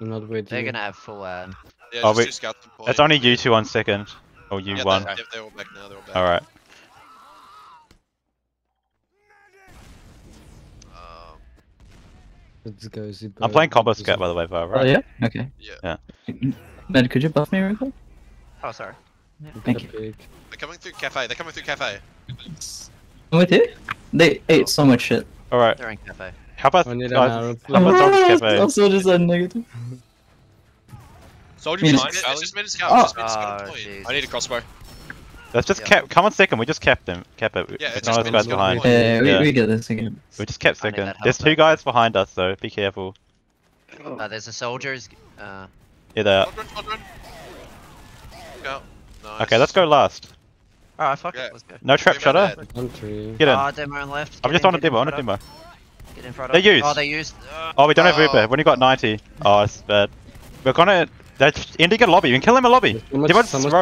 I'm not with They're you. gonna have full ad. Yeah, Oh, just wait. two scouts on point. It's only you two on second. Or you yeah, one. They're, they're all back now. They're all back. Alright. Let's go, Zippo. I'm playing combo scout by the way, Var, Oh, yeah? Okay. yeah. Yeah. Med, could you buff me real quick? Oh, sorry. Thank you. Big. They're coming through cafe. They're coming through cafe. I'm with you? They ate so much shit. Alright. They're in cafe. How about I need an guys, arrow, how about Soldiers Cafe? Also just a negative. Soldier behind it. It's just mid scout. Oh. Just mid scout Oh, I need a crossbow. Let's just Yeah. cap come on second, we just capped them. Cap it. Yeah, it's no just other mid guys behind. point. Yeah, we, Yeah. we get this again. We just kept second. There's two though. guys behind us though, be careful. Uh, there's a soldiers. Uh, Yeah, they're Squadron, squadron. Scout. Nice. Okay, let's go last. alright, fuck Yeah. it. Let's go. No trap Three shutter. One three. Get in. Ah, demo on left. I'm Get just in, on a demo, on a front of- demo. Get in front They of. used. Oh, they used. Uh, Oh, we don't have Oh. Uber. When you got 90. Oh, it's bad. We're gonna. That's Indy get a lobby. You can kill him a lobby. So much, Demon's so much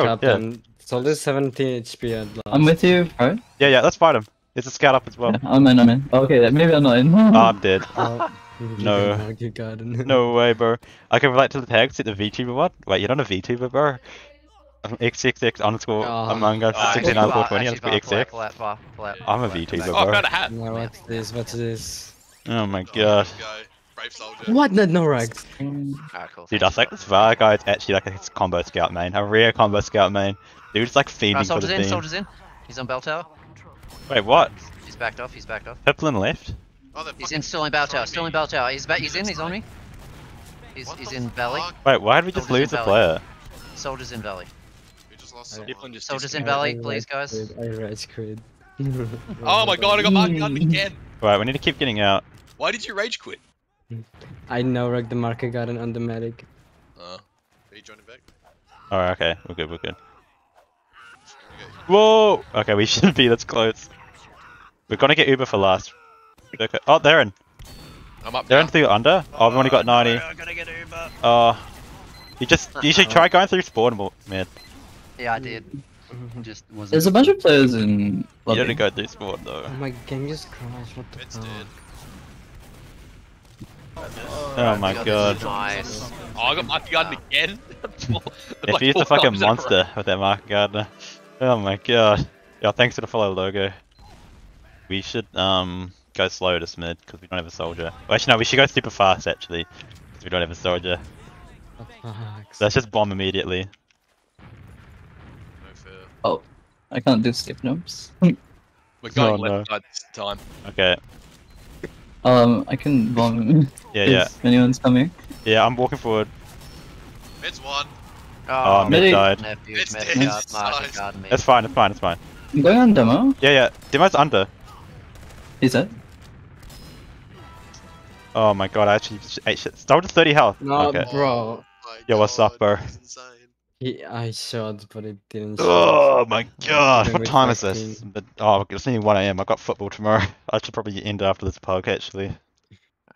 throw. cap Yeah. and Soldier 70 HP at last. I'm with you, bro. yeah, yeah. Let's fight him. There's a scout up as well. Yeah, I'm in, I'm in. Okay, maybe I'm not in. Oh, I'm dead. Oh, No. can argue garden. No way, bro. I can relate to the tags. Hit the VTuber one. Wait, you're not a VTuber, bro. XXX underscore Oh. Among Us Ah, 69 actually, 420 actually, underscore XX. I'm a VTuber, come Oh, I bro. found a hat. No, what's this? What's this? Oh my Oh, god. Brave soldier. What? No, no rags. Alright, cool. Dude, I think this VAR guy is actually like a combo scout main. A rare combo scout main. Dude's like fiending Alright, for soldiers the in, team. soldiers in. He's on bell tower. Wait, what? He's backed off, he's backed off. Piplin left? Oh, He's in, still in bell tower, throwing still in bell tower. He's back, he's in, he's on me. He's, he's the in valley. Wait, why did we just Soldiers lose in a player? Soldiers in valley. We just lost I- someone. Just Soldiers in valley, please guys. I rage quit. Oh my god, I got market gun again. Right, we need to keep getting out. Why did you rage quit? I know wrecked the market garden on the medic. Uh, are you joining back? Alright, okay, we're good, we're good. Okay. Whoa! Okay, we shouldn't be, that's close. We're gonna get Uber for last. Okay. Oh, they're in. I'm up They're now. in through under. Oh, I've only got 90. I'm gonna get Uber. Oh. You just, you should try going through spawn, man. Yeah, I did. Just wasn't. There's a bunch of players in You lobby. didn't go through spawn though. Oh my Genghis Christ, what the It's fuck? dead. Oh my God, god. Nice. Oh, I got market gun again. If he's a fucking monster with that Market Gardener. Oh my god. Yeah, thanks for the follow logo. We should um go slow to mid because we don't have a soldier. Well, actually, no, we should go super fast actually because we don't have a soldier. What? So let's just bomb immediately. No fair. Oh, I can't do skip jumps. We're going Oh, left no. side this time. Okay. um, I can bomb. Yeah, yeah. If anyone's coming. Yeah, I'm walking forward. It's one. Oh, mid Medic. died. Nephew, It's medic dead. guard, market Nice. guard, me. It's fine, it's fine, it's fine. I'm going on demo. Yeah, yeah. Demo's under. Is that? Oh my god, I actually ate shit. Start with 30 health. No, okay. bro. Oh Yo, what's up, bro? He, I shot, but it didn't. Oh my god, what time is this? But, oh, it's only 1am. I've got football tomorrow. I should probably end after this pug, actually.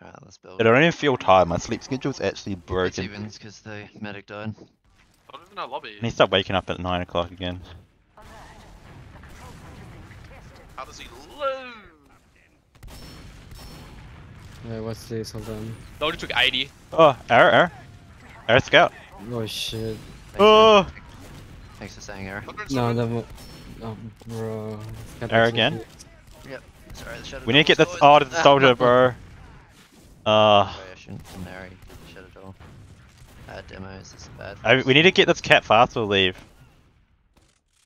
Alright, let's build. I don't even feel tired. My sleep schedule's actually It's broken. evens because the medic died. I don't even know lobby. I need to start waking up at 9 o'clock again. How does he lose? Yeah, what's this? Hold on. Soldier took 80. Oh, arrow, arrow. Arrow scout. Oh shit. Oh! Thanks for saying error. No, that was. Oh, bro. Got Arrow this again? Yep. Sorry, the We need to get this. Dog Oh, was the soldier, bro. Uh, Sorry, I shouldn't have married Shadow Doll. Uh, demos, this is bad. I, we need to get this cat fast or leave.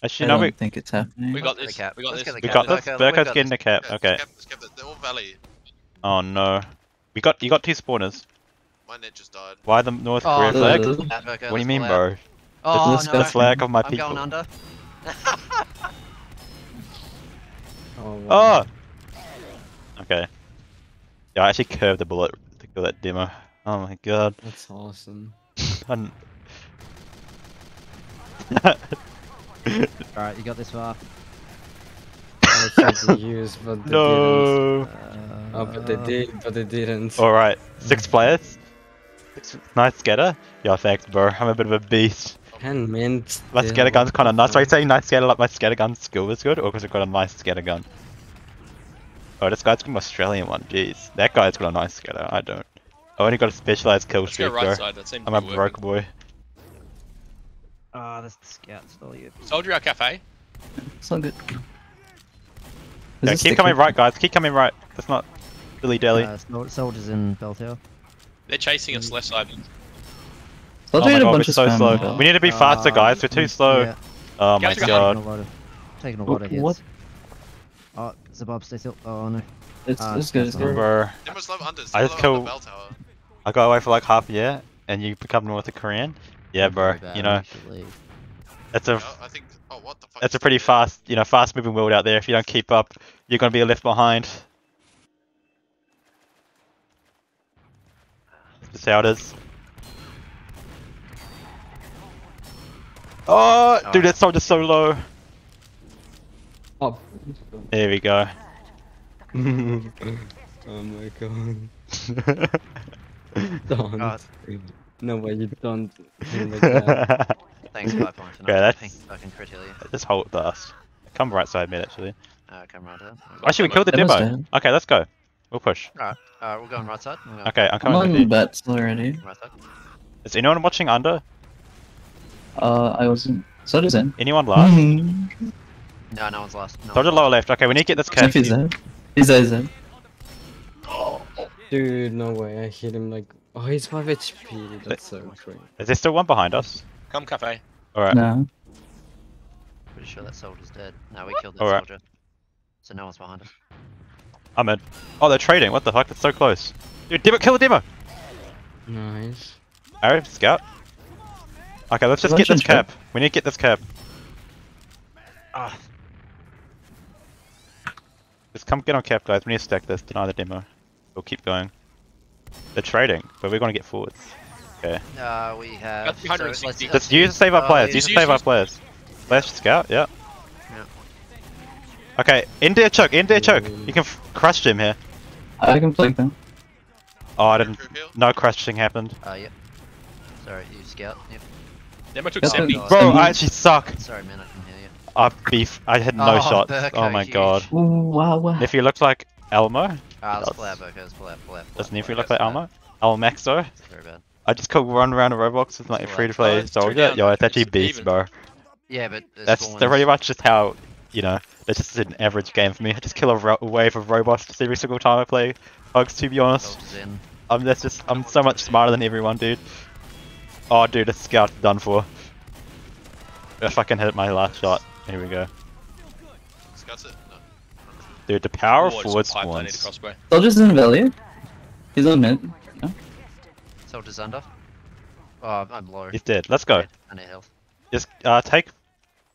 Actually, I no, don't we, think it's happening. We got this. get the cap. We got Let's this. get we got this. Burko, we Burko's getting the cap. Yeah, Okay. Skip, skip the, they're all valley. Oh no. We got you got two spawners. My net just died. Why the North Oh, Korea flag? Uh, Matt Burko, What do you mean, pull bro? Oh, Let's no. The flag of my I'm people. going under. Oh, wow. Oh. Okay. Yeah, I actually curved the bullet to kill that demo. Oh my god. That's awesome. I'm- Alright, you got this far. I tried to use, but they no. didn't. Oh, but they uh, did, but they didn't. All right, six mm. players. Six, nice scatter. Yeah, thanks, bro. I'm a bit of a beast. Ten minutes. My still, scatter gun's kind of nice. Are you saying nice scatter like my scatter gun skill is good, or because I've got a nice scatter gun? Oh, this guy's got an Australian one. Jeez, that guy's got a nice scatter. I don't. I only got a specialized kill Let's go streak, right bro. side. That I'm a be broke working. boy. Ah, that's the scout stole you. Soldier our cafe. It's all good. Yeah, keep coming right, guys. Keep coming right. That's not dilly dally. Uh, soldiers in Bell Tower. They're chasing us left side. Thought oh my god, we're so slow. though. We need to be faster, Uh, guys. We're too slow. Yeah. Oh my Guys, god. Taking a lot of, taking a lot of hits. What? Oh, Zabab, stay still. Oh no. It's, Ah, it's good. it's It's good. Bro, Demo's level under. I just level kill- under bell tower. I got away for like half a year, and you become North Korean. Yeah, bro. Bad, You know, actually. it's a oh, Yeah, think. Oh, what the fuck? it's a pretty that? fast, you know, fast moving world out there. If you don't keep up, you're gonna be left behind. That's just how it is. Oh, oh. dude, that soldier's so low. Oh. There we go. oh my god. Don't. God. No way, you don't. do like that. Thanks, five points for Okay, not that's- ping fucking crit heal you. Just hold dust. Come right side mid, actually. Uh, come right here. Actually, we killed the Demo's demo. dead. Okay, let's go. We'll push. Alright, uh, we'll go on right side. We're going Okay, I'm I'm coming with on you. bets already. right side. Is anyone watching under? Uh, I wasn't. So does in. Anyone last? Mm. No, no one's last. No Soldier one's lower left. Okay, we need to get this If cat. he's dead. He's dead, he's dead. Dude, no way, I hit him like. Oh, he's 5 HP. That's so great. Is there still one behind us? Come cafe. Alright. No. Pretty sure that soldier's dead. No, we killed that Alright. soldier. So no one's behind us. I'm in. Oh, they're trading. What the fuck? That's so close. Dude, demo, kill the demo. Nice. Arrow, scout. Okay, let's just Lunch get this and trap. cap. We need to get this cap. Ah. Just come get on cap, guys. We need to stack this. Deny the demo. We'll keep going. They're trading, but we're gonna get forwards. Okay. Uh, we have. Got so 360. let's, Just let's use to save our uh, players. Use use- to save our use- players. Flash scout, yeah. Yeah. Okay, in there choke, in there choke. You can f- crush him here. I can flank them. Oh, I didn't. No crushing happened. Uh, yep. Sorry, you scout. Yep. Demo took That's 70. Bro. I actually suck. Sorry, man, I can hear you. I beef. I had no Oh, shots. Burko, Oh my huge. god. Ooh, wow, wow. If you look like Elmo, Ah, let's Does- pull out, Burko. Let's pull out, pull out. doesn't out, if you pull look like pull out. Elmo? Elmaxo? It's very bad. I just could run around a Roblox with like It's free to Oh, play it's soldier. Yo, it's it's actually beast, bro. Yeah, but there's That's spawns. pretty much just how, you know, that's just an average game for me. I just kill a, a wave of robots every single time I play Hugs, to be honest. I'm that's just I'm so much smarter than everyone, dude. Oh, dude, the scout's done for. If I can hit my last shot. Here we go. Scott's it. No. Dude, the power of Oh, forward it's a pipe, I need a spawns. Soldier's in value. He's on mid. No? Soldier's under. Oh, I'm low. He's dead. Let's go. I need health. Just uh take.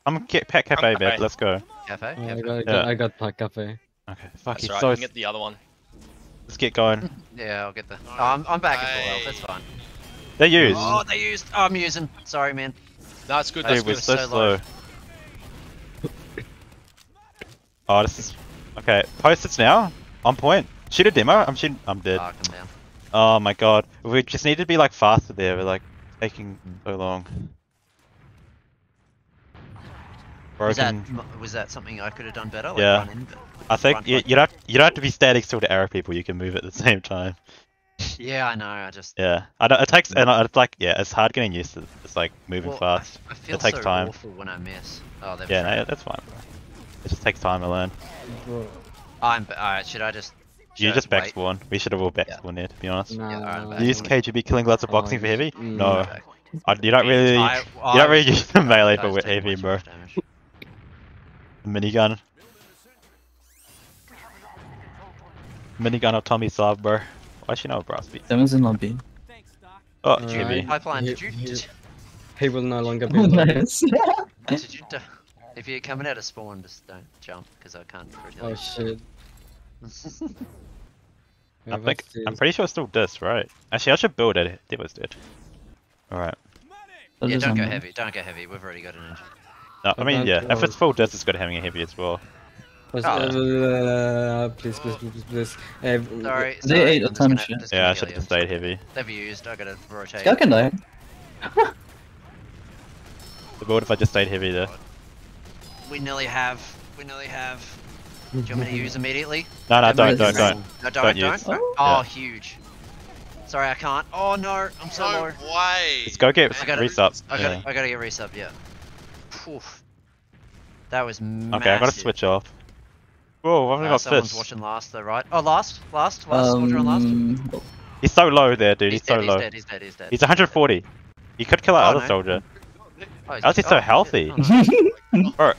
I'm get Pet Cafe Cafe. back. Let's go. Cafe? Oh, I got, I Yeah. I got Pack Cafe. Okay. Fuck. That's He's right, so. you can get the other one. Let's get going. Yeah, I'll get the. Oh, I'm, I'm back at full health. That's fine. They're used. Oh, they used. Oh, I'm using. Sorry, man. No, it's good. That's Dude, we're good, so so low. slow. Oh, this is okay. Post it now. On point. Shoot a demo. I'm shooting. I'm dead. Down. Oh my god. We just need to be like faster there. We're like taking so long. Was that was that something I could have done better? Like Yeah. in, I think you, you don't you don't have to be standing still to arrow people. You can move at the same time. Yeah, I know. I just. Yeah. I don't, it takes and I- it's like yeah, it's hard getting used to. It's like moving Well, fast. I feel it takes so time. awful when I miss. Oh, Yeah, no, that's fine. Bro. It just takes time to learn. I'm. Alright, should I just? should You I just back spawn. We should have all back spawned there, to be honest. Nah, alright, back. You use KGB killing lots of oh, boxing for heavy? No. I, you don't really. I- you don't really use the melee for heavy, bro. Minigun. Minigun or Tomislav, bro. Why should know brass beat? Demo's in lobby. Oh, Alright. GB. Pipeline, He- did you? he- Did, He will no longer be. Oh, nice. did you? Do- If you're coming out of spawn, just don't jump because I can't. Oh shit. I think I'm pretty sure it's still this, right? Actually, I should build it. It was dead. All right. yeah, don't go heavy. Don't go heavy. We've already got an engine. No, I mean, yeah. If it's full disc, it's good having a heavy as well. What's- Oh. uh, please, please, please, please, please. Uh, Sorry. They sorry, ate a I'm just ton of shit. Yeah, I should have stayed heavy. They've used. I gotta rotate. Scout can die. The build if I just stayed heavy there. We nearly have. We nearly have. Do you want me to use immediately? No, no, don't, don't, don't. No, Don't don't, don't. Oh. Yeah. huge. Sorry, I can't. Oh no, I'm so No low. way. Just go get I gotta- resub. I gotta, I gotta get resub. Yeah. Oof. That was massive. Okay, I gotta switch off. Whoa, I've only Uh, got someone's fist. watching last though, right? Oh, last, last, last soldier on last. Um, He's so low there, dude. He's, He's, so dead, low. he's dead. He's dead. He's dead. He's 140. You could kill that Oh, other no. soldier. Oh, he's How's he so healthy? shit. Oh. Bro,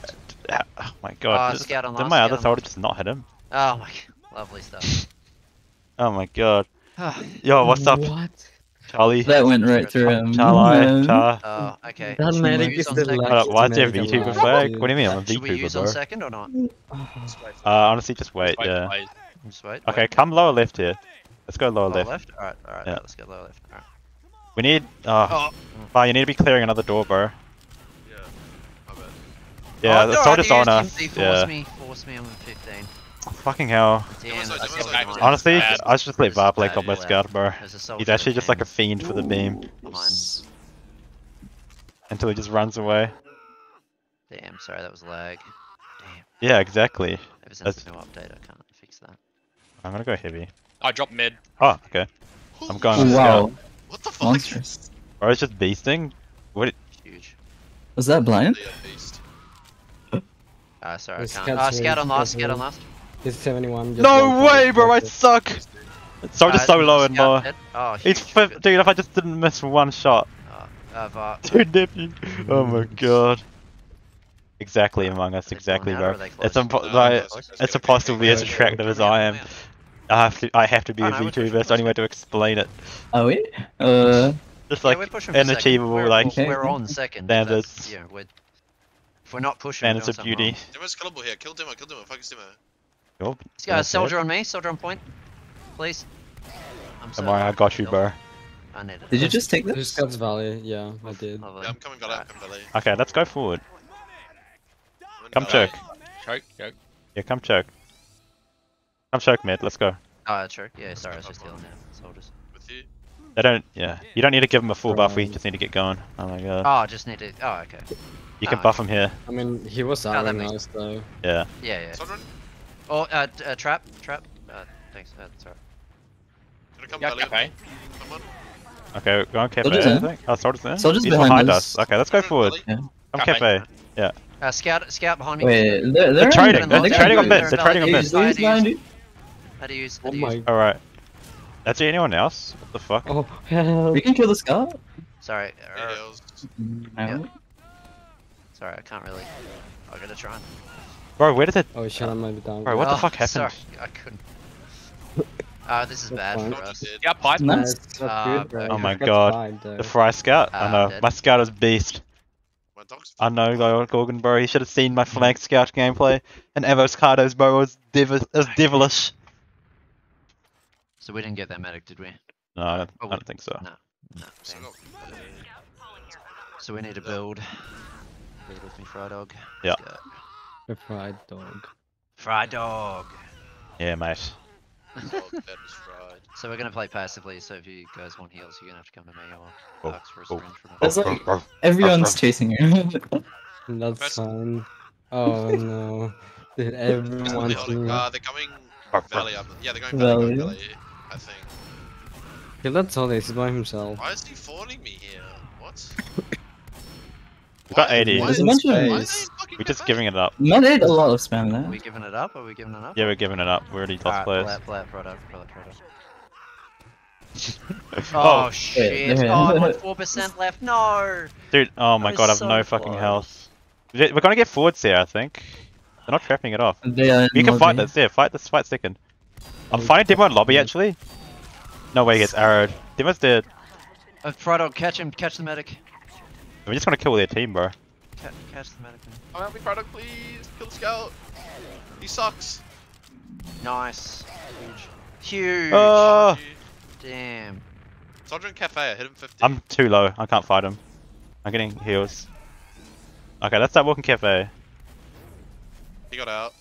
oh my god. Oh, Just- on did last, my other on soldier just not hit him? Oh my, g- lovely stuff. Oh my god. Yo, what's up, What? Charlie? that went right through him. Charlie, Um, Char. Oh, okay. That Should we medic use is on the second? Why is there a medic VTuber flag? What do you mean I'm a Should we use VTuber, on second or not? Uh, honestly, just wait, Wait, yeah. wait. Just wait. Okay, wait. come lower left here. Let's go lower Lower left. left. Alright, alright. Yeah. Let's go lower left. Alright. We need. Oh, Oh. wow, you need to be clearing another door, bro. Yeah. My bad. Yeah, oh, the no, soldier's I on us. He forced Yeah. me. Forced me. I'm 15. Fucking hell. Damn, Demon's like- like- Honestly, bad. I should just let This is Varblake bad, on scout, bro. He's actually just like a fiend for the beam until he just runs away. Damn, sorry, that was lag. Damn. Yeah, exactly. Ever since That's- the new update, I can't fix that. I'm gonna go heavy. I dropped mid. Oh, okay. I'm going on Wow, scout. What the fuck? monstrous. Bro, it's just beasting. What? Huge. Was that blind? Yeah. Uh, sorry, I can't. cat's Uh, scout on last, cat's scout on really- last. He's 71. just No way, bro! I suck. Soldier's Uh, so low and scout low. dead. Oh, He's huge. fifth, dude. If I just didn't miss one shot, Uh, uh, dude, nippy. Oh my god. Exactly among us, exactly, pulling out or bro. It's close? impo- No, like, it's impossible to be as attractive as I am. I have to, I have to be Oh, a no, VTuber. pushing That's the only way to explain it. Are we? Uh, Just like we're pushing unachievable, We're, like Okay. we're on second. but standards. Yeah, we're. If we're not pushing, man, it's a doing of something beauty. wrong. Demo's killable here. Kill Demo, kill Demo, focus Demo. Cool. This guy, That's it. soldier on me, soldier on point, please. I'm sorry. Don't I got you, bro. I need it. did you just take Who's this? Scout's Valley? Yeah, I did. Yeah, I'm coming, got out, Valley. Okay, let's go forward. Come choke. Choke, choke. Yeah, come choke. Come choke, mid. Let's go. Oh, choke, Yeah, sorry, I was just healing now. Soldiers. With you. They don't. Yeah, you don't need to give them a full buff. We um, just need to get going. Oh my god. Oh, I just need to. Oh, okay. You can oh, buff them here. I mean, he was that arming makes- us though. Yeah. Yeah, yeah. Soldier, Oh, uh, uh trap, trap. Uh, thanks. Uh, sorry. gonna come Yeah, Valley. cafe. Okay, go on cafe. Soldier's I in. think. Oh, soldier's in. Soldier's He's behind behind us. us. Okay, let's go forward. Yeah. Come Cafe. cafe. Yeah. Uh, scout, scout behind me. Wait, they're, They're they're trading. They're trading on they're bits. They're trading on Valley. bits. He's, he's behind you. How to use? Oh How to my. use? All right. That's anyone else? What the fuck? Oh hell. We can kill the scout. Sorry. Hey, Uh, girls. No. Sorry, I can't really. I gotta try. and- Bro, where did it? Oh shit, I might be down. Bro, what the Oh, fuck happened? Sorry, I couldn't. Uh, this is bad fine. for us. Yeah, pipe. Nice. That's not Ah, good, bro. Oh my god. fine. The fry scout? I Ah, know. dead. My scout is beast. I know, though, Gorgon, bro. You should have seen my flank scout gameplay. And Evo's Cardo's, bro, was, div- was devilish. So we didn't get that medic, did we? No, I don't, Oh, I don't think so. No. No. So damn. got- So we need to build. Build with me, Frydog. Yeah. Let's. The fried dog. Frydog. Yeah, mate. dog that is fried. So we're gonna play passively. So if you guys want heals, you're gonna have to come to me or Oh, Darks for a oh, syringe from That's us. like everyone's chasing you. That's First- fine. Oh no. Did everyone They're, see uh, they're coming valley up. Yeah, they're going Valley. valley. valley I think. He let Solly, he's by himself. Why is he fawning me here? What? We got Why- 80. Why, There's is a bunch of- why is Space. he in fucking We're just giving it up. Matt ate a lot of spam Are there. we giving it up? Are we giving it up? Yeah, we're giving it up. We're already lost Alright, players. pull out, pull out, product, product, product. Oh, Oh, shit! yeah. Oh, I've got four percent left. No. dude, oh my That god, I is have no so fucking close. health. We're we're gonna get forwards here, I think. They're not trapping it off. They are in You can fight lobby. this, yeah, fight this, fight second. I'm fighting Demo in lobby actually. No way he gets arrowed. Demo's dead. Uh, Frodo, catch him, catch the medic. We're just gonna kill their team, bro. Ca- catch the medic. man. I'm helping product, please. Kill the scout. He sucks. Nice. Huge. Huge. Oh, Damn. Soldier in cafe. I hit him 50. I'm too low. I can't fight him. I'm getting heals. Okay, let's start walking cafe. He got out.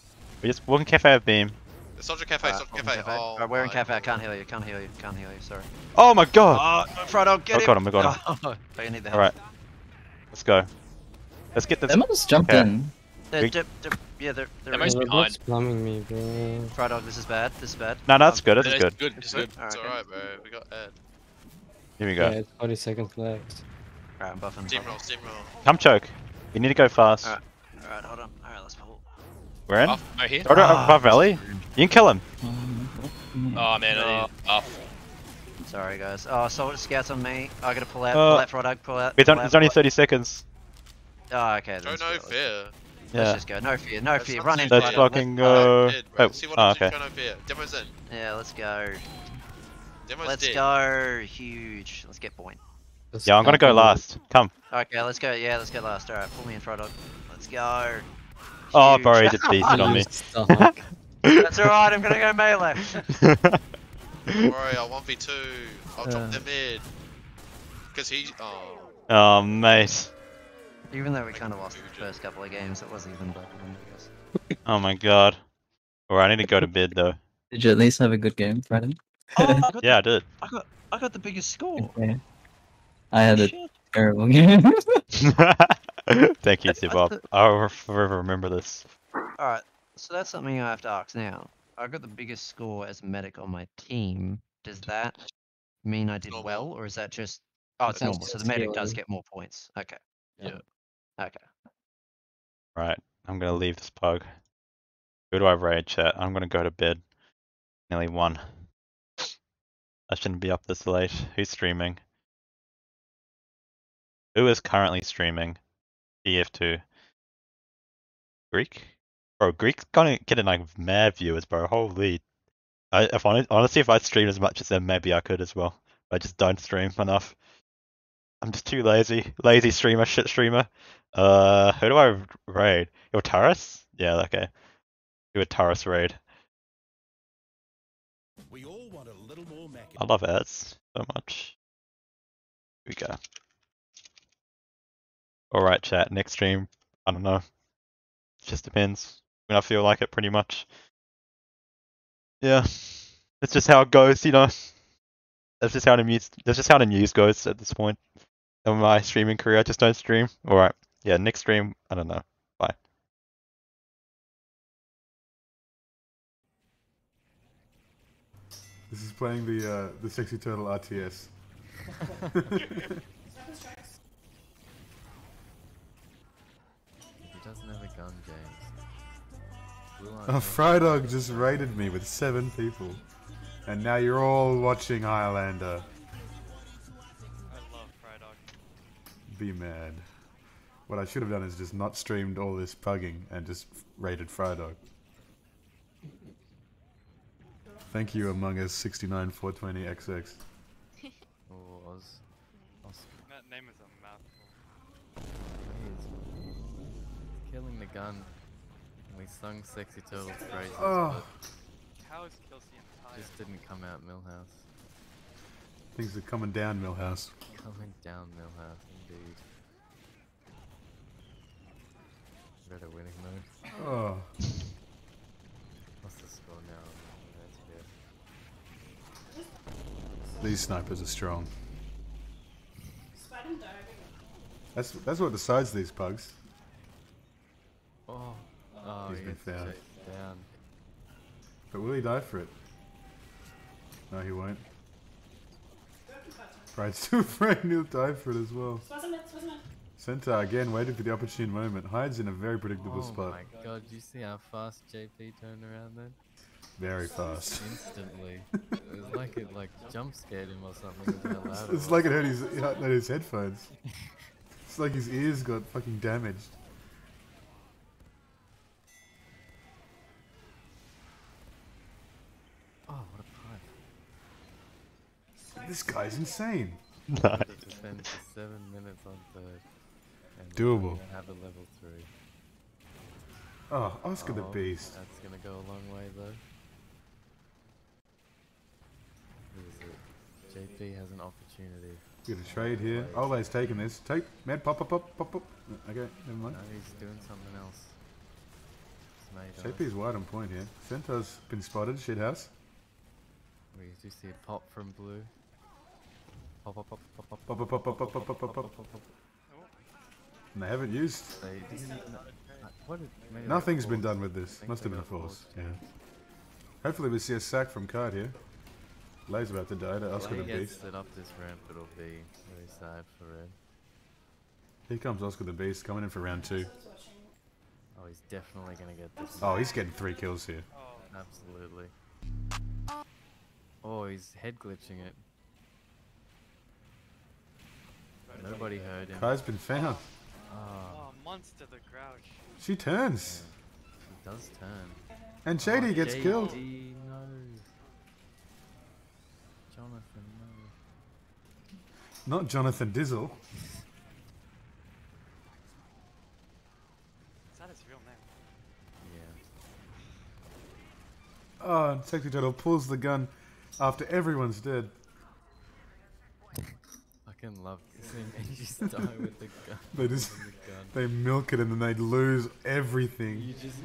We just walking cafe with beam. The soldier cafe. Alright, soldier welcome cafe. cafe. Oh, Alright, we're in cafe. I can't heal you. Can't heal you. Can't heal you. Sorry. Oh my god! Oh, Frodo, get I him. got him, I got him. Oh, you need the help. Alright. Let's go. Let's get this. Emma just jumped Okay. in. They're, they're, they're, yeah, they're. they're Emma's in. They're behind. plumbing me, bro. Frodo, this is bad. This is bad. No, no, that's Um, good. That's it's good. good. It's good. Alright, It's okay. alright, bro. We got Ed. Here we go. it's 40 seconds left. Alright, I'm buffing. Steam buffing. roll. Steam roll. Come choke. You need to go fast. Alright. Alright, hold on. Alright, let's pull. We're in. Off. No here. Order Ah, above valley. You can kill him. Oh man, I need off. Sorry, guys. Oh, soldier scouts on me. I gotta pull out. Uh, pull out, Frodo. Pull out. It's, pull on, out, it's only pull 30 seconds. Oh, okay. Show no let's go. fear. Let's just go. No fear. No fear. not Run in. Let's Frodo. Frodo. fucking Let's go. Dead, bro. Oh, See what oh, okay. Show no fear. Demo's in. Yeah, let's go. Demo's Let's dead. go. Huge. Let's get point. Just Yeah, I'm gonna go camping. last. Come. Okay, let's go. Yeah, let's go last. Alright, pull me in, Frodo. Let's go. Oh, Huge. bro, he just beasted on me. That's alright. I'm gonna go melee. Don't worry, I'll 1v2. I'll Uh. drop the mid. Because he. Oh. oh, mate. Even though we kind of lost the first couple of games, it wasn't even bad. I guess. Oh my god. Alright, I need to go to bed though. Did you at least have a good game, Friday? Oh, I got Yeah, I did. I got. I got the biggest score. Okay. I had a Shit. terrible game. Thank you, That's- Tibop. I'll forever remember this. Alright, so that's something I have to ask now. I got the biggest score as a medic on my team. Does that mean I did Normal. well, or is that just? Oh, it's That's normal. So the medic does get more points. Okay. Yeah. Okay. Right, I'm gonna leave this pug. Who do I raid chat? I'm gonna go to bed. Nearly one. I shouldn't be up this late. Who's streaming? Who is currently streaming? EF2. Greek? Bro, Greek's gonna get like mad viewers, bro. Holy. I, if hon- honestly, if I stream as much as them, maybe I could as well. I just don't stream enough. I'm just too lazy. Lazy streamer, shit streamer. Uh, who do I raid? Your Taurus? Yeah, okay. Do a Taurus raid. We all want a little more. I love ads so much. Here we go. Alright, chat. Next stream, I don't know. Just depends. When I feel like it, pretty much. Yeah. That's just how it goes, you know. That's just how the news. That's just how the news goes at this point of my streaming career. I just don't stream. Alright. Yeah, next stream, I don't know. Bye. This is playing the uh, the sexy turtle RTS. Oh, make- Frydog just raided me with seven people, and now you're all watching Highlander. I love Frydog. Be mad. What I should have done is just not streamed all this pugging and just raided Frydog. Thank you, Among Us 69420XX. Oh, Oz. Oz. That name is a mouthful. He's killing the gun. And we sung Sexy Turtles phrases. Oh. Cows kills the but just didn't come out Millhouse. Things are coming down, Millhouse. Coming down Millhouse, indeed. Better winning mode. Oh. What's the score now? These snipers are strong. That's that's what decides these pugs. Oh, oh, He's he been found. down. But will he die for it? No, he won't. Right, still afraid he'll die for it as well. Centaur again waiting for the opportune moment. Hides in a very predictable oh spot. Oh my god, do you see how fast JP turned around then? Very fast. Instantly. it was like it like jump scared him or something. It was how loud it It's like it hurt his, it hurt his headphones. It's like his ears got fucking damaged. This guy's insane. Had to defend for seven minutes on third. Doable. Have a level three. Oh, Oscar the Oh, Beast. That's gonna go a long way though. Who is it? JP has an opportunity. Get a trade here. Ole's taking this. Take, man, pop, pop, pop, pop, pop. Okay, never mind. No, he's doing something else. It's made. JP's wide on point here. Centaur's been spotted, shithouse. We do see a pop from blue. Pop. And they haven't used. They didn't. no, what did, maybe they Nothing's been done with this. Must have been a forced. Yeah. Hopefully we see a sack from Card here. Lay's about to die to Oscar the Beast. up this ramp, it'll be sad for Red. Here comes Oscar the Beast coming in for round two. Oh, he's definitely gonna get this. Oh, he's getting three kills here. Absolutely. Oh, he's head glitching it. Nobody heard him. Kai's been found. Ah. Oh, Oh, monster the grouch. She turns. She does turn. And Shady Oh, gets JD, killed. No. Jonathan, no. Not Jonathan Dizzle. Is that his real name? Yeah. Oh, Sexy Turtle pulls the gun after everyone's dead. Fucking love seeing just die with the gun. They just gun. they milk it and then they lose everything. You just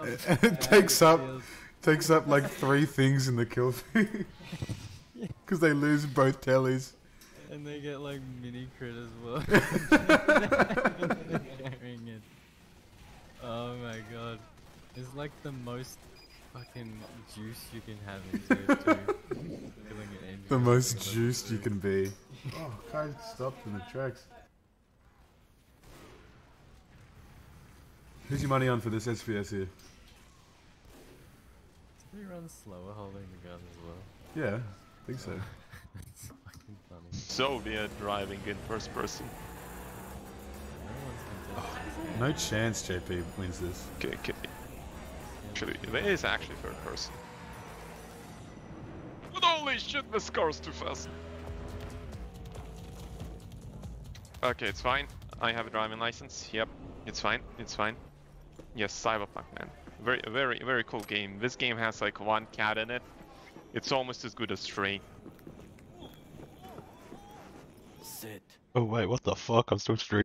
and it takes up takes up like three things in the kill thing. Because they lose both tellies. And they get like mini crit as well. Carrying it. Oh my god. It's like the most fucking juice you can have in tier 2. Killing an engine. The most juiced you can be. Oh, Kai stopped in the tracks. Who's your money on for this SPS here? Did he run slower holding the gun as well? Yeah, I think so. it's fucking funny. Soviet driving in first person. No one's contesting. No chance JP wins this. Okay, okay. Actually, it is actually third person. But holy shit, this car's too fast. Okay, it's fine. I have a driving license. Yep, it's fine. It's fine. Yes, Cyberpunk, man. Very, very, very cool game. This game has like one cat in it. It's almost as good as Stray. Oh wait, what the fuck? I'm still streaming.